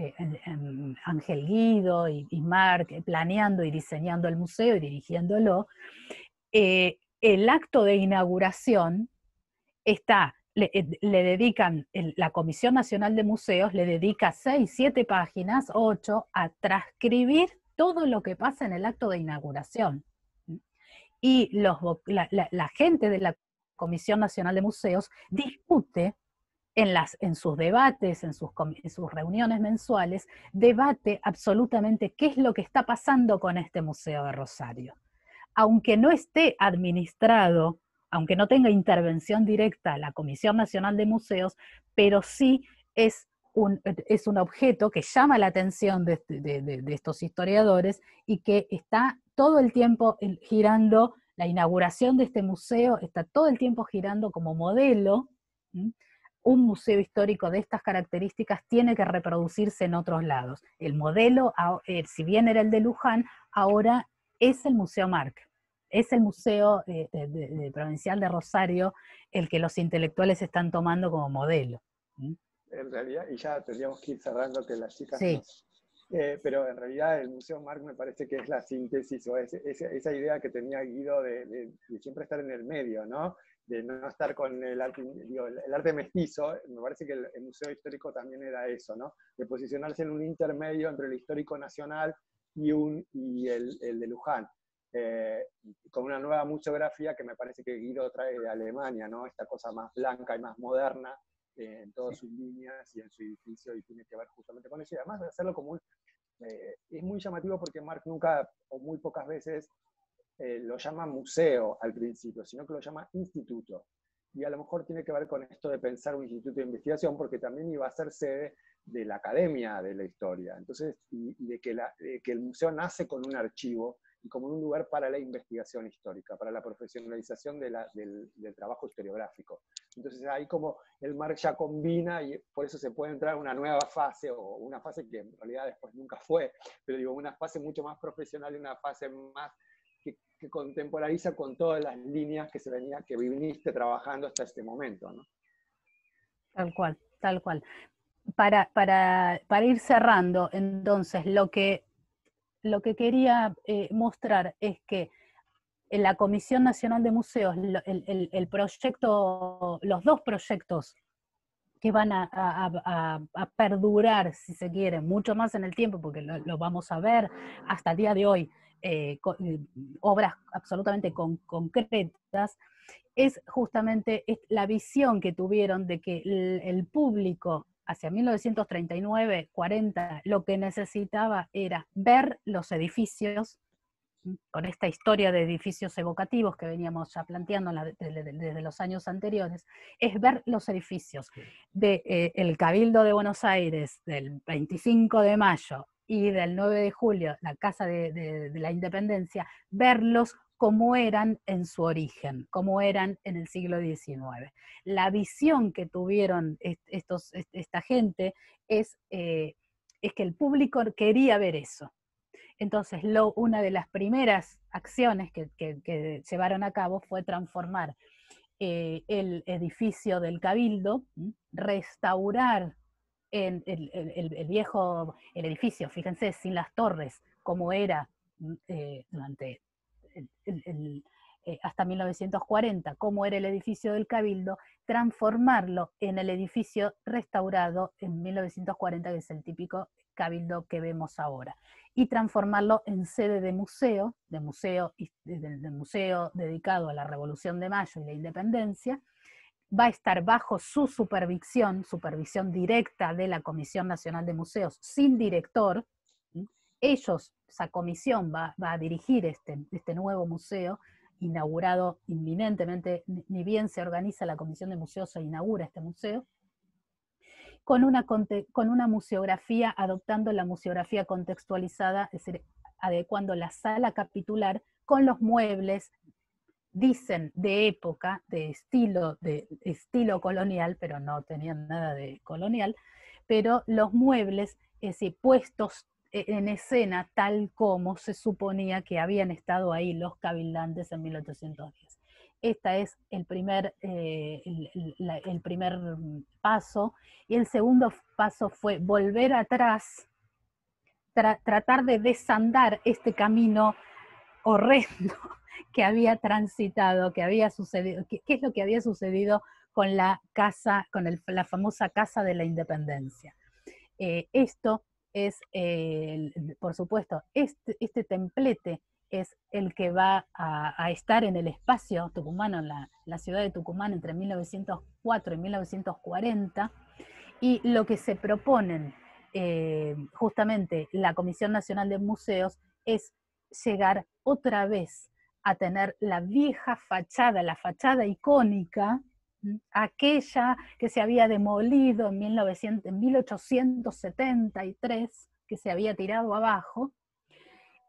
Speaker 3: Ángel Guido y, y Marc planeando y diseñando el museo y dirigiéndolo, el acto de inauguración está, le, eh, dedican, la Comisión Nacional de Museos le dedica seis, siete páginas, ocho, a transcribir todo lo que pasa en el acto de inauguración. Y los, la, gente de la Comisión Nacional de Museos discute en, las, en sus debates, en sus, en sus reuniones mensuales, debate absolutamente qué es lo que está pasando con este Museo de Rosario. Aunque no esté administrado aunque no tenga intervención directa la Comisión Nacional de Museos, pero sí es un, es un objeto que llama la atención de, estos historiadores y que está todo el tiempo girando, la inauguración de este museo está todo el tiempo girando como modelo. Un museo histórico de estas características tiene que reproducirse en otros lados. El modelo, eh, si bien era el de Luján, ahora es el Museo Marc es el Museo eh, Provincial de Rosario el que los intelectuales están tomando como modelo.
Speaker 1: En realidad, y ya tendríamos que ir cerrando que las chicas... Sí. Eh, pero en realidad el Museo Marc me parece que es la síntesis o esa idea que tenía Guido de, siempre estar en el medio, ¿no? De no estar con el arte, el arte mestizo, me parece que el, Museo Histórico también era eso, ¿no? De posicionarse en un intermedio entre el histórico nacional y, un, y el, el de Luján. Eh, con una nueva museografía que me parece que Guido trae de Alemania, ¿no? Esta cosa más blanca y más moderna eh, en todas sus líneas y en su edificio y tiene que ver justamente con eso. Y además de hacerlo como un... Eh, es muy llamativo porque Mark nunca o muy pocas veces lo llama museo al principio, sino que lo llama instituto. Y a lo mejor tiene que ver con esto de pensar un instituto de investigación, porque también iba a ser sede de la academia de la historia. Entonces, y, de, que la, de que el museo nace con un archivo y como un lugar para la investigación histórica, para la profesionalización del, trabajo historiográfico. Entonces ahí como el MARC ya combina y por eso se puede entrar a una nueva fase, o una fase que en realidad después nunca fue, pero digo, una fase mucho más profesional y una fase más que, contemporaliza con todas las líneas que se venía, que viniste trabajando hasta este momento. ¿no?
Speaker 3: Tal cual, tal cual. Para, para, para ir cerrando, entonces, lo que lo que quería eh, mostrar es que en la Comisión Nacional de Museos, el, proyecto, los dos proyectos que van a, perdurar, si se quiere, mucho más en el tiempo, porque lo, vamos a ver hasta el día de hoy, eh, eh, obras absolutamente concretas, es justamente la visión que tuvieron de que el, público hacia 1939, 40, lo que necesitaba era ver los edificios, con esta historia de edificios evocativos que veníamos ya planteando desde, los años anteriores, es ver los edificios del de, eh, Cabildo de Buenos Aires del 25 de mayo y del 9 de julio, la Casa de la Independencia, verlos como eran en su origen, como eran en el siglo XIX. La visión que tuvieron estos, esta gente es, eh, es que el público quería ver eso. Entonces, una de las primeras acciones que, llevaron a cabo fue transformar eh, el edificio del Cabildo, restaurar el, el, viejo el edificio, fíjense, sin las torres, como era eh, durante eh, hasta 1940, cómo era el edificio del Cabildo, transformarlo en el edificio restaurado en 1940, que es el típico Cabildo que vemos ahora, y transformarlo en sede de museo, de museo, de, museo dedicado a la Revolución de Mayo y la Independencia, va a estar bajo su supervisión, supervisión directa de la Comisión Nacional de Museos, sin director, ellos, esa comisión va, a dirigir este, este, nuevo museo, inaugurado inminentemente, ni bien se organiza la comisión de museos, se inaugura este museo, con una, con una museografía, adoptando la museografía contextualizada, es decir, adecuando la sala capitular con los muebles, dicen de época, de estilo, de estilo colonial, pero no tenían nada de colonial, pero los muebles, es decir, puestos en escena tal como se suponía que habían estado ahí los cabildantes en 1810. Este es el primer, eh, el, primer paso. Y el segundo paso fue volver atrás, tratar de desandar este camino horrendo que había transitado, que había sucedido, qué es lo que había sucedido con la casa, con la famosa Casa de la Independencia. Eh, esto es, por supuesto, este, este, templete es el que va a, estar en el espacio tucumano, en la, ciudad de Tucumán entre 1904 y 1940, y lo que se proponen eh, justamente la Comisión Nacional de Museos es llegar otra vez a tener la vieja fachada, la fachada icónica aquella que se había demolido en, 1873, que se había tirado abajo,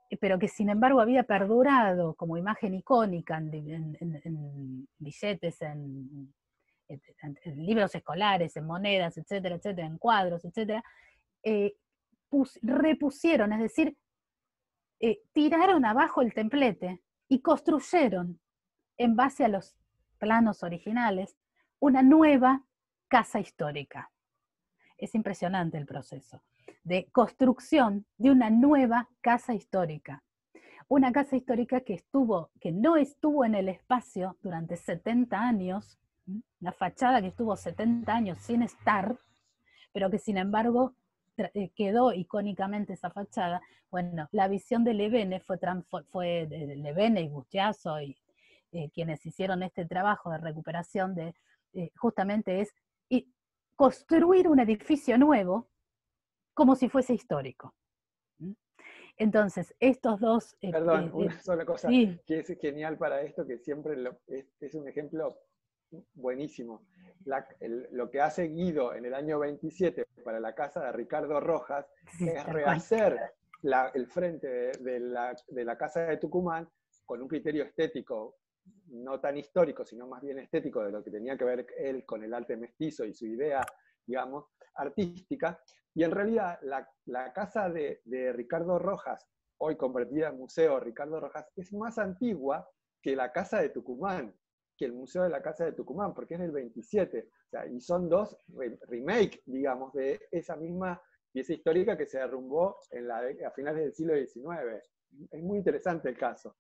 Speaker 3: eh, pero que sin embargo había perdurado como imagen icónica en, billetes, en, libros escolares, en monedas, etcétera, etcétera, en cuadros, etcétera, eh, repusieron, es decir, eh, tiraron abajo el templete y construyeron en base a los planos originales una nueva casa histórica. Es impresionante el proceso de construcción de una nueva casa histórica. Una casa histórica que estuvo, que no estuvo en el espacio durante 70 años, la fachada que estuvo 70 años sin estar, pero que sin embargo eh, quedó icónicamente esa fachada. Bueno, la visión de Levene fue, fue de Levene y Bustiazo y eh, quienes hicieron este trabajo de recuperación de eh, justamente es construir un edificio nuevo como si fuese histórico. Entonces, estos dos...
Speaker 1: Eh, Perdón, eh, una sola cosa que es genial para esto, que siempre es, un ejemplo buenísimo. lo que hace Guido en el año 27 para la casa de Ricardo Rojas es rehacer el frente de, la, de la casa de Tucumán con un criterio estético no tan histórico, sino más bien estético de lo que tenía que ver él con el arte mestizo y su idea, digamos, artística. Y en realidad la, casa de, Ricardo Rojas, hoy convertida en museo Ricardo Rojas, es más antigua que la casa de Tucumán, que el museo de la casa de Tucumán, porque es del 27. y son dos remake, digamos, de esa misma pieza histórica que se derrumbó en la, a finales del siglo XIX. Es muy interesante el caso.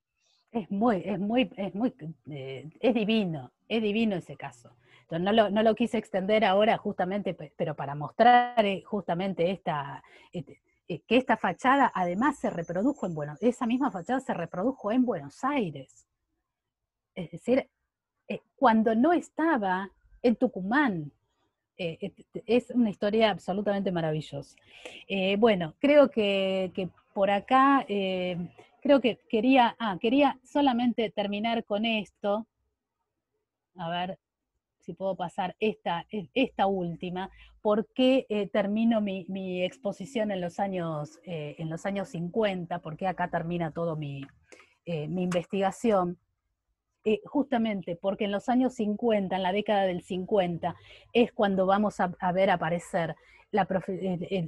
Speaker 3: Es muy, es muy, es muy, eh, es divino, es divino ese caso. No lo, no lo quise extender ahora justamente, pero para mostrar eh, justamente esta, este, eh, que esta fachada además se reprodujo en Buenos esa misma fachada se reprodujo en Buenos Aires. Es decir, cuando no estaba en Tucumán, es una historia absolutamente maravillosa. bueno, creo que, que por acá creo que quería, ah, quería solamente terminar con esto. A ver si puedo pasar esta, esta última. ¿Por qué eh, termino mi, exposición en los, años, eh, en los años 50? ¿Por qué acá termina todo mi, eh, mi investigación? justamente porque en los años 50, en la década del 50, es cuando vamos a ver aparecer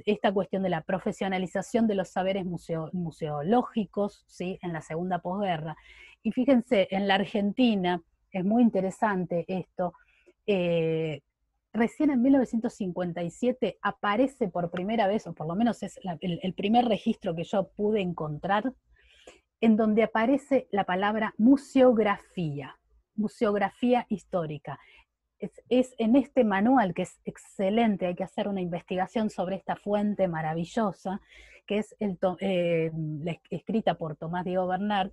Speaker 3: esta cuestión de la profesionalización de los saberes museológicos ¿sí? en la segunda posguerra. Y fíjense, en la Argentina, es muy interesante esto, eh, recién en 1957 aparece por primera vez, o por lo menos es el primer registro que yo pude encontrar, en donde aparece la palabra museografía, museografía histórica es, en este manual, que es excelente, hay que hacer una investigación sobre esta fuente maravillosa, que es el, eh, escrita por Tomás Diego Bernard,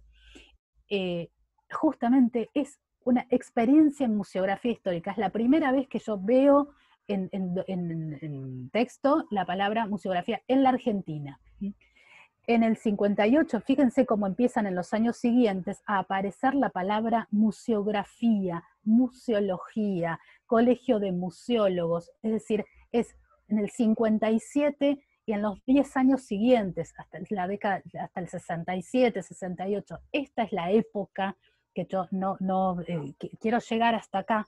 Speaker 3: eh, justamente es una experiencia en museografía histórica. Es la primera vez que yo veo en, en texto la palabra museografía en la Argentina. En el 58, fíjense cómo empiezan en los años siguientes a aparecer la palabra museografía, museología, colegio de museólogos, es decir, es en el 57 y en los 10 años siguientes, hasta la década, hasta el 67, 68, esta es la época que yo no, eh, quiero llegar hasta acá.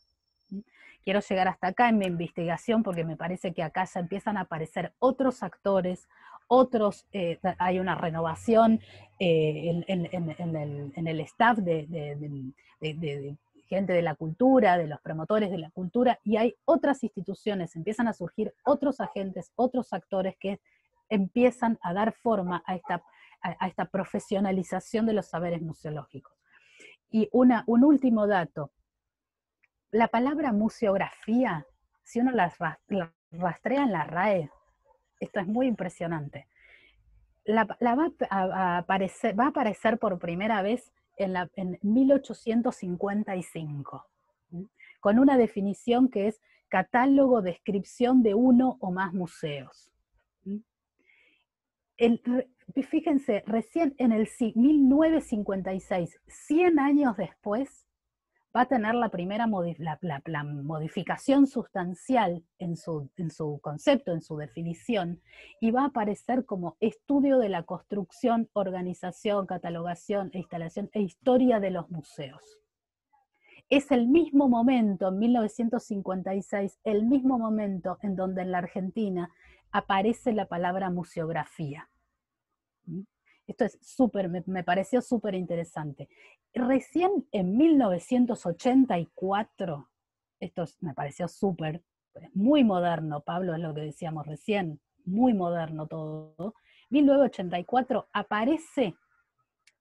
Speaker 3: Quiero llegar hasta acá en mi investigación porque me parece que acá ya empiezan a aparecer otros actores, otros, eh, hay una renovación eh, en, el, staff de, gente de la cultura, de los promotores de la cultura, y hay otras instituciones, empiezan a surgir otros agentes, otros actores que empiezan a dar forma a esta, a, esta profesionalización de los saberes museológicos. Y una, un último dato, la palabra museografía, si uno la rastrea en la RAE, esto es muy impresionante. La, va, a aparecer, va a aparecer por primera vez en, la, en 1855, con una definición que es catálogo, descripción de uno o más museos. fíjense, recién en el 1956, 100 años después, va a tener la primera modificación sustancial en su, en su concepto, en su definición, y va a aparecer como estudio de la construcción, organización, catalogación instalación e historia de los museos. Es el mismo momento, en 1956, el mismo momento en donde en la Argentina aparece la palabra museografía. Esto es súper, me, pareció súper interesante. Recién en 1984, esto me pareció súper, muy moderno, Pablo, es lo que decíamos recién, muy moderno todo. 1984 aparece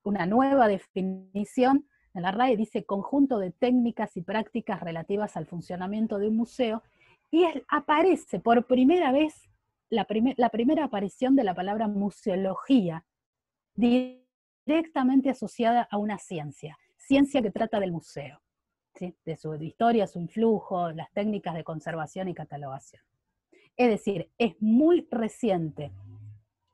Speaker 3: una nueva definición en la RAE, dice conjunto de técnicas y prácticas relativas al funcionamiento de un museo, y aparece por primera vez la primera aparición de la palabra museología directamente asociada a una ciencia, ciencia que trata del museo, de su historia, su influjo, las técnicas de conservación y catalogación. Es decir, es muy reciente,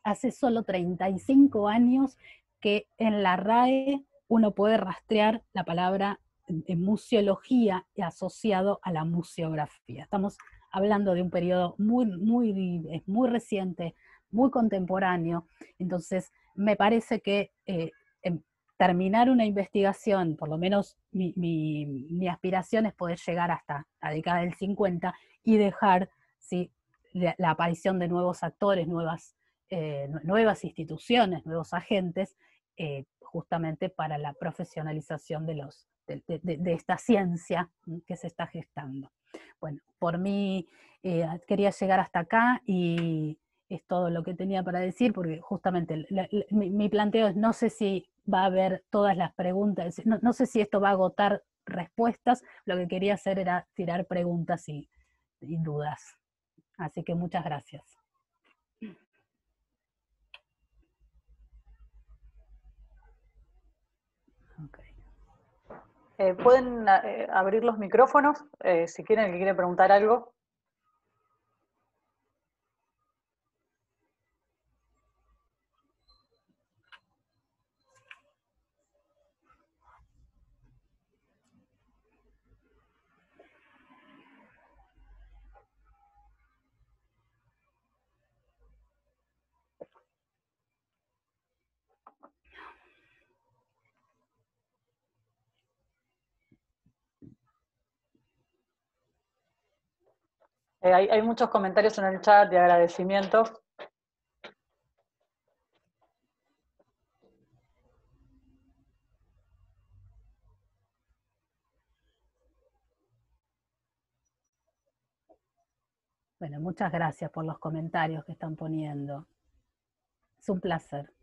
Speaker 3: hace solo 35 años que en la RAE uno puede rastrear la palabra museología asociado a la museografía. Estamos hablando de un periodo muy, muy, muy reciente, muy contemporáneo, entonces me parece que eh, em, terminar una investigación, por lo menos mi, aspiración es poder llegar hasta la década del 50 y dejar ¿sí? la, aparición de nuevos actores, nuevas, eh, nuevas instituciones, nuevos agentes, eh, justamente para la profesionalización de, los, de, esta ciencia que se está gestando. Bueno, por mí quería llegar hasta acá y es todo lo que tenía para decir, porque justamente mi, planteo es, no sé si va a haber todas las preguntas, no, sé si esto va a agotar respuestas, lo que quería hacer era tirar preguntas y, dudas. Así que muchas gracias.
Speaker 2: Eh, ¿Pueden eh, abrir los micrófonos eh, si quieren, que quiere preguntar algo? Eh, hay, muchos comentarios en el chat de agradecimiento.
Speaker 3: Bueno, muchas gracias por los comentarios que están poniendo. Es un placer.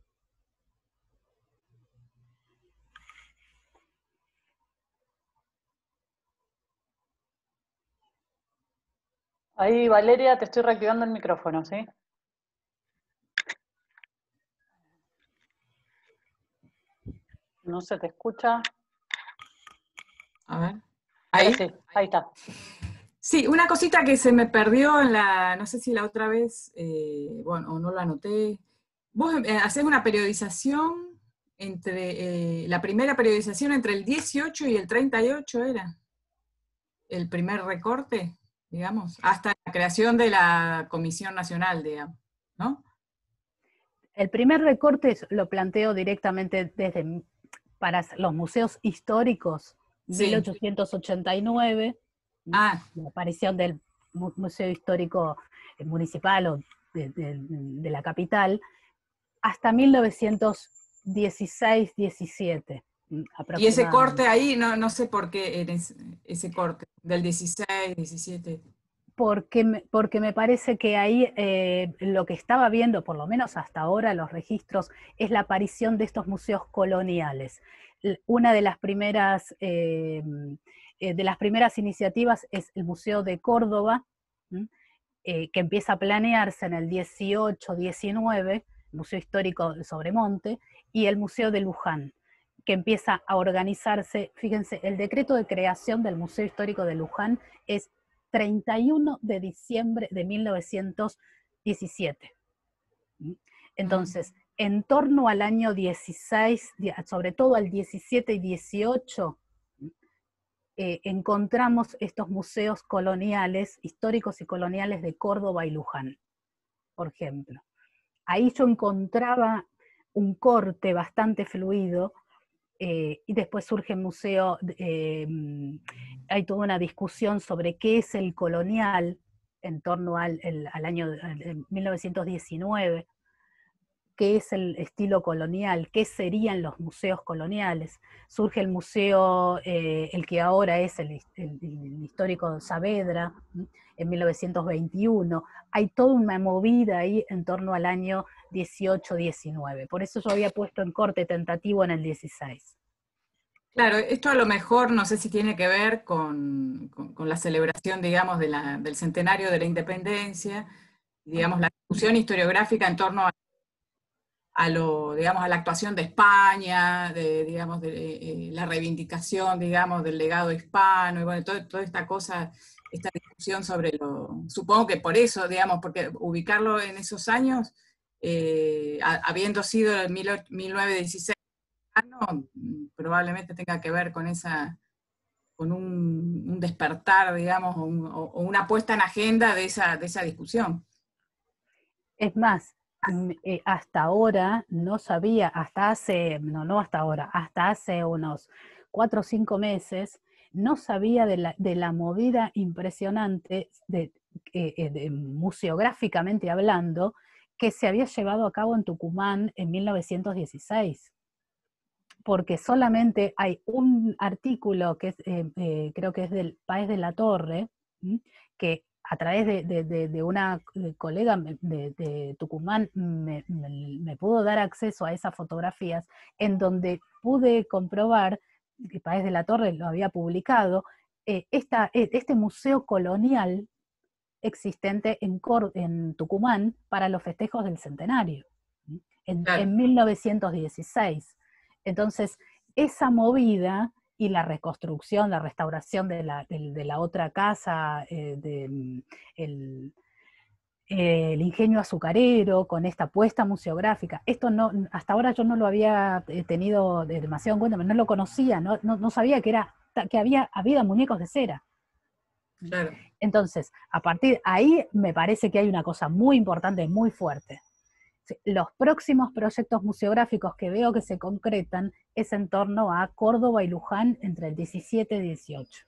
Speaker 2: Ahí, Valeria, te estoy reactivando el micrófono, ¿sí? No se te escucha.
Speaker 4: A ver.
Speaker 2: Ahí. Sí, ahí está.
Speaker 4: Sí, una cosita que se me perdió en la, no sé si la otra vez, eh, bueno, o no la anoté. Vos eh, hacés una periodización entre, eh, la primera periodización entre el 18 y el 38 era, el primer recorte digamos, hasta la creación de la Comisión Nacional, digamos, ¿no?
Speaker 3: El primer recorte lo planteo directamente desde para los museos históricos, 1889, ah. la aparición del Museo Histórico Municipal o de, la capital, hasta 1916-17.
Speaker 4: Y ese corte ahí, no, no sé por qué ese corte, del 16, 17.
Speaker 3: Porque me, porque me parece que ahí eh, lo que estaba viendo, por lo menos hasta ahora, los registros, es la aparición de estos museos coloniales. Una de las primeras, eh, eh, de las primeras iniciativas es el Museo de Córdoba, que empieza a planearse en el 18-19, Museo Histórico de Sobremonte, y el Museo de Luján que empieza a organizarse. Fíjense, el decreto de creación del Museo Histórico de Luján es 31 de diciembre de 1917. ¿Mm? Entonces, en torno al año 16, sobre todo al 17 y 18, eh, encontramos estos museos coloniales, históricos y coloniales de Córdoba y Luján, por ejemplo. Ahí yo encontraba un corte bastante fluido eh, y después surge el museo, eh, mm, hay toda una discusión sobre qué es el colonial en torno al, al año 1919, qué es el estilo colonial, qué serían los museos coloniales. Surge el museo, eh, el que ahora es el, el histórico Saavedra, en 1921. Hay toda una movida ahí en torno al año 18-19. Por eso yo había puesto en corte tentativo en el 16.
Speaker 4: Claro, esto a lo mejor no sé si tiene que ver con, la celebración, digamos, del centenario de la independencia, digamos, la discusión historiográfica en torno a, lo, digamos, a la actuación de España, de, digamos, de, eh, la reivindicación, digamos, del legado hispano, y bueno, toda esta cosa, esta discusión sobre lo, supongo que por eso, digamos, porque ubicarlo en esos años, eh, habiendo sido el 1916, probablemente tenga que ver con esa con un, despertar, digamos, o, una puesta en agenda de esa, de esa discusión.
Speaker 3: Es más, eh, hasta ahora no sabía, hasta hace, no, no hasta ahora, hasta hace unos cuatro o cinco meses, no sabía de la, de la movida impresionante, de, eh, eh, museográficamente hablando, que se había llevado a cabo en Tucumán en 1916 porque solamente hay un artículo que es, creo que es del País de la Torre, que a través de, una eh, colega de, Tucumán me, pudo dar acceso a esas fotografías en donde pude comprobar, que Paez de la Torre lo había publicado, eh, esta, e, este museo colonial existente en, en Tucumán para los festejos del centenario, en, en 1916. Entonces, esa movida y la reconstrucción, la restauración de la, de, la otra casa, eh, de, mm, el, el, ingenio azucarero, con esta puesta museográfica. Esto no, hasta ahora yo no lo había eh, tenido demasiado en cuenta, no lo conocía, no, no, sabía que, era, que había, había muñecos de cera. Entonces, a partir ahí me parece que hay una cosa muy importante, muy fuerte los próximos proyectos museográficos que veo que se concretan es en torno a Córdoba y Luján entre el 17 y 18.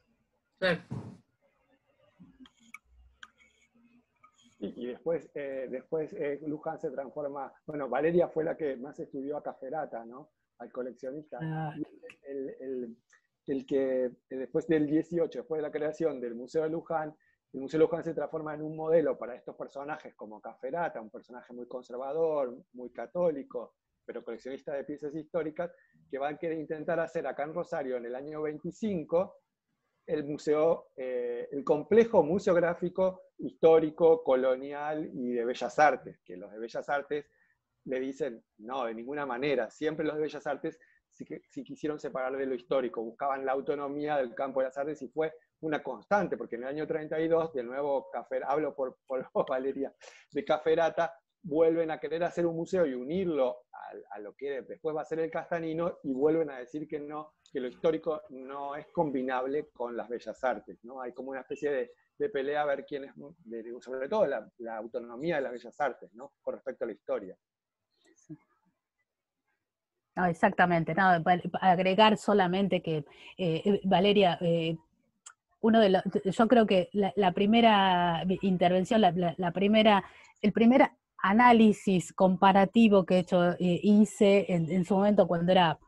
Speaker 1: Y, después, eh, después eh, Luján se transforma, bueno, Valeria fue la que más estudió a Caferata, ¿no? Al coleccionista. el, que después del 18, después de la creación del Museo de Luján, el Museo Luján se transforma en un modelo para estos personajes como Caferata, un personaje muy conservador, muy católico, pero coleccionista de piezas históricas, que van a intentar hacer acá en Rosario en el año 25 el museo, eh, el complejo museográfico histórico, colonial y de bellas artes, que los de bellas artes le dicen, no, de ninguna manera, siempre los de bellas artes si, quisieron separar de lo histórico, buscaban la autonomía del campo de las artes y fue una constante, porque en el año 32, de nuevo, hablo por, por Valeria, de Caferata, vuelven a querer hacer un museo y unirlo a, lo que después va a ser el castanino y vuelven a decir que no, que lo histórico no es combinable con las bellas artes, ¿no? Hay como una especie de, pelea a ver quién es, sobre todo la, autonomía de las bellas artes, ¿no? Con respecto a la historia.
Speaker 3: No, exactamente, no, agregar solamente que, eh, eh, Valeria, eh, uno de los, yo creo que la, primera intervención, la, primera, el primer análisis comparativo que hecho, hice en, su momento cuando era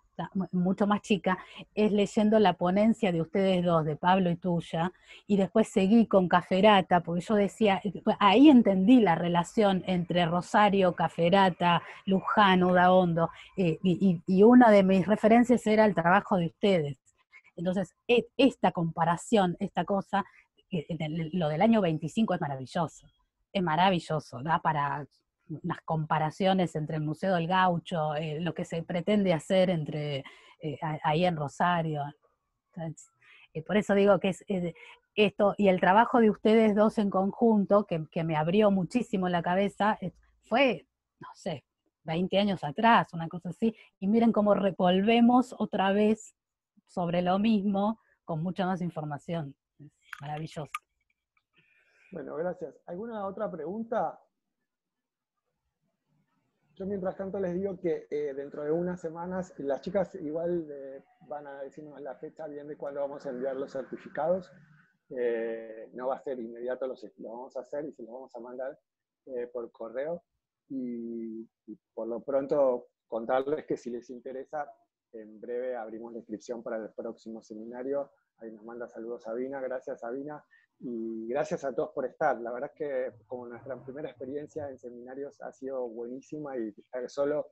Speaker 3: mucho más chica, es leyendo la ponencia de ustedes dos, de Pablo y tuya, y después seguí con Caferata, porque yo decía, ahí entendí la relación entre Rosario, Caferata, Luján, Udaondo, eh, y, y, una de mis referencias era el trabajo de ustedes. Entonces, e, esta comparación, esta cosa, eh, lo del año 25 es maravilloso, es maravilloso, da para unas comparaciones entre el Museo del Gaucho, eh, lo que se pretende hacer entre eh, ahí en Rosario. Eh, por eso digo que es esto, y el trabajo de ustedes dos en conjunto, que, que me abrió muchísimo la cabeza, fue, no sé, 20 años atrás, una cosa así, y miren cómo revolvemos otra vez sobre lo mismo con mucha más información. Es maravilloso.
Speaker 1: Bueno, gracias. ¿Alguna otra pregunta? Yo mientras tanto les digo que eh, dentro de unas semanas, las chicas igual eh, van a decirnos la fecha bien de cuándo vamos a enviar los certificados. Eh, no va a ser inmediato, los, lo vamos a hacer y se los vamos a mandar por correo. Y, por lo pronto contarles que si les interesa, en breve abrimos la inscripción para el próximo seminario. Ahí nos manda saludos Sabina, gracias Sabina. Y gracias a todos por estar. La verdad es que como nuestra primera experiencia en seminarios ha sido buenísima y solo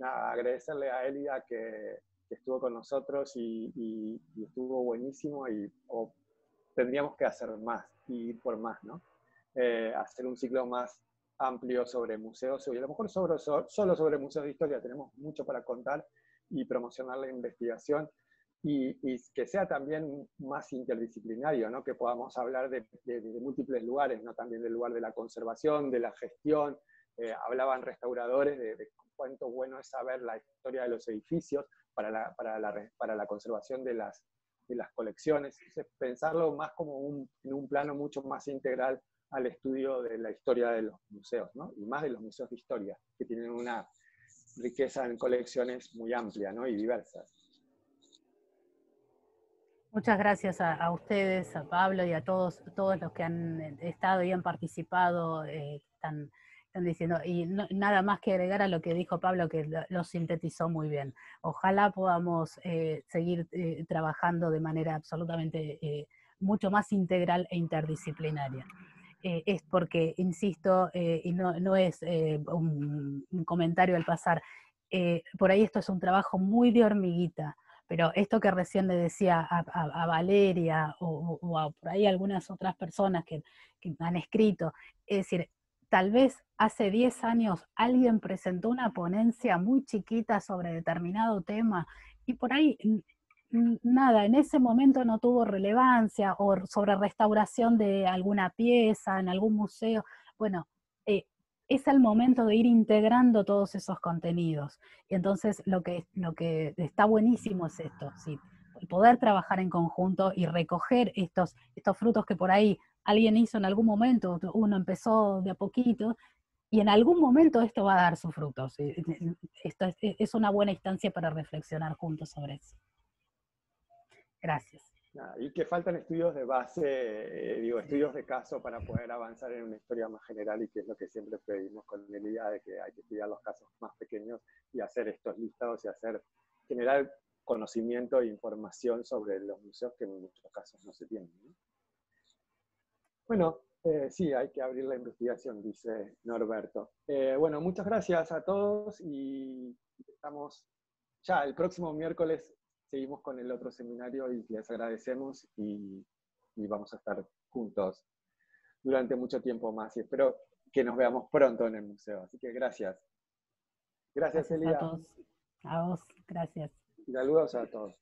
Speaker 1: agradecerle a Elida que, estuvo con nosotros y, estuvo buenísimo y tendríamos que hacer más y ir por más, ¿no? Eh, hacer un ciclo más amplio sobre museos y a lo mejor sobre, solo sobre museos de historia. Tenemos mucho para contar y promocionar la investigación y, que sea también más interdisciplinario, ¿no? que podamos hablar de, múltiples lugares, ¿no? también del lugar de la conservación, de la gestión. Eh, hablaban restauradores de, cuánto bueno es saber la historia de los edificios para la, para la, para la conservación de las, de las colecciones. pensarlo más como un, en un plano mucho más integral al estudio de la historia de los museos, ¿no? y más de los museos de historia, que tienen una riqueza en colecciones muy amplia ¿no? y diversas.
Speaker 3: Muchas gracias a, ustedes, a Pablo y a todos, todos los que han eh, estado y han participado, eh, están, diciendo, y nada más que agregar a lo que dijo Pablo, que lo, sintetizó muy bien. Ojalá podamos eh, seguir trabajando de manera absolutamente mucho más integral e interdisciplinaria. Eh, es porque, insisto, eh, y no, es un, comentario al pasar, por ahí esto es un trabajo muy de hormiguita, pero esto que recién le decía a, Valeria o, a por ahí algunas otras personas que, que han escrito, es decir, tal vez hace 10 años alguien presentó una ponencia muy chiquita sobre determinado tema y por ahí nada, en ese momento no tuvo relevancia o sobre restauración de alguna pieza en algún museo. Bueno, eh, es el momento de ir integrando todos esos contenidos. Y entonces lo que, lo que está buenísimo es esto, ¿sí? poder trabajar en conjunto y recoger estos, estos frutos que por ahí alguien hizo en algún momento, uno empezó de a poquito, y en algún momento esto va a dar sus frutos. Esto es, una buena instancia para reflexionar juntos sobre eso. Gracias.
Speaker 1: Y que faltan estudios de base, eh, digo, estudios de caso para poder avanzar en una historia más general y que es lo que siempre pedimos con la idea de que hay que estudiar los casos más pequeños y hacer estos listados y hacer, generar conocimiento e información sobre los museos que en muchos casos no se tienen. Bueno, eh, sí, hay que abrir la investigación, dice Norberto. Eh, bueno, muchas gracias a todos y estamos ya el próximo miércoles seguimos con el otro seminario y les agradecemos y, vamos a estar juntos durante mucho tiempo más y espero que nos veamos pronto en el museo. Así que gracias. Gracias, Elia.
Speaker 3: A, todos. a vos, gracias.
Speaker 1: Saludos a todos.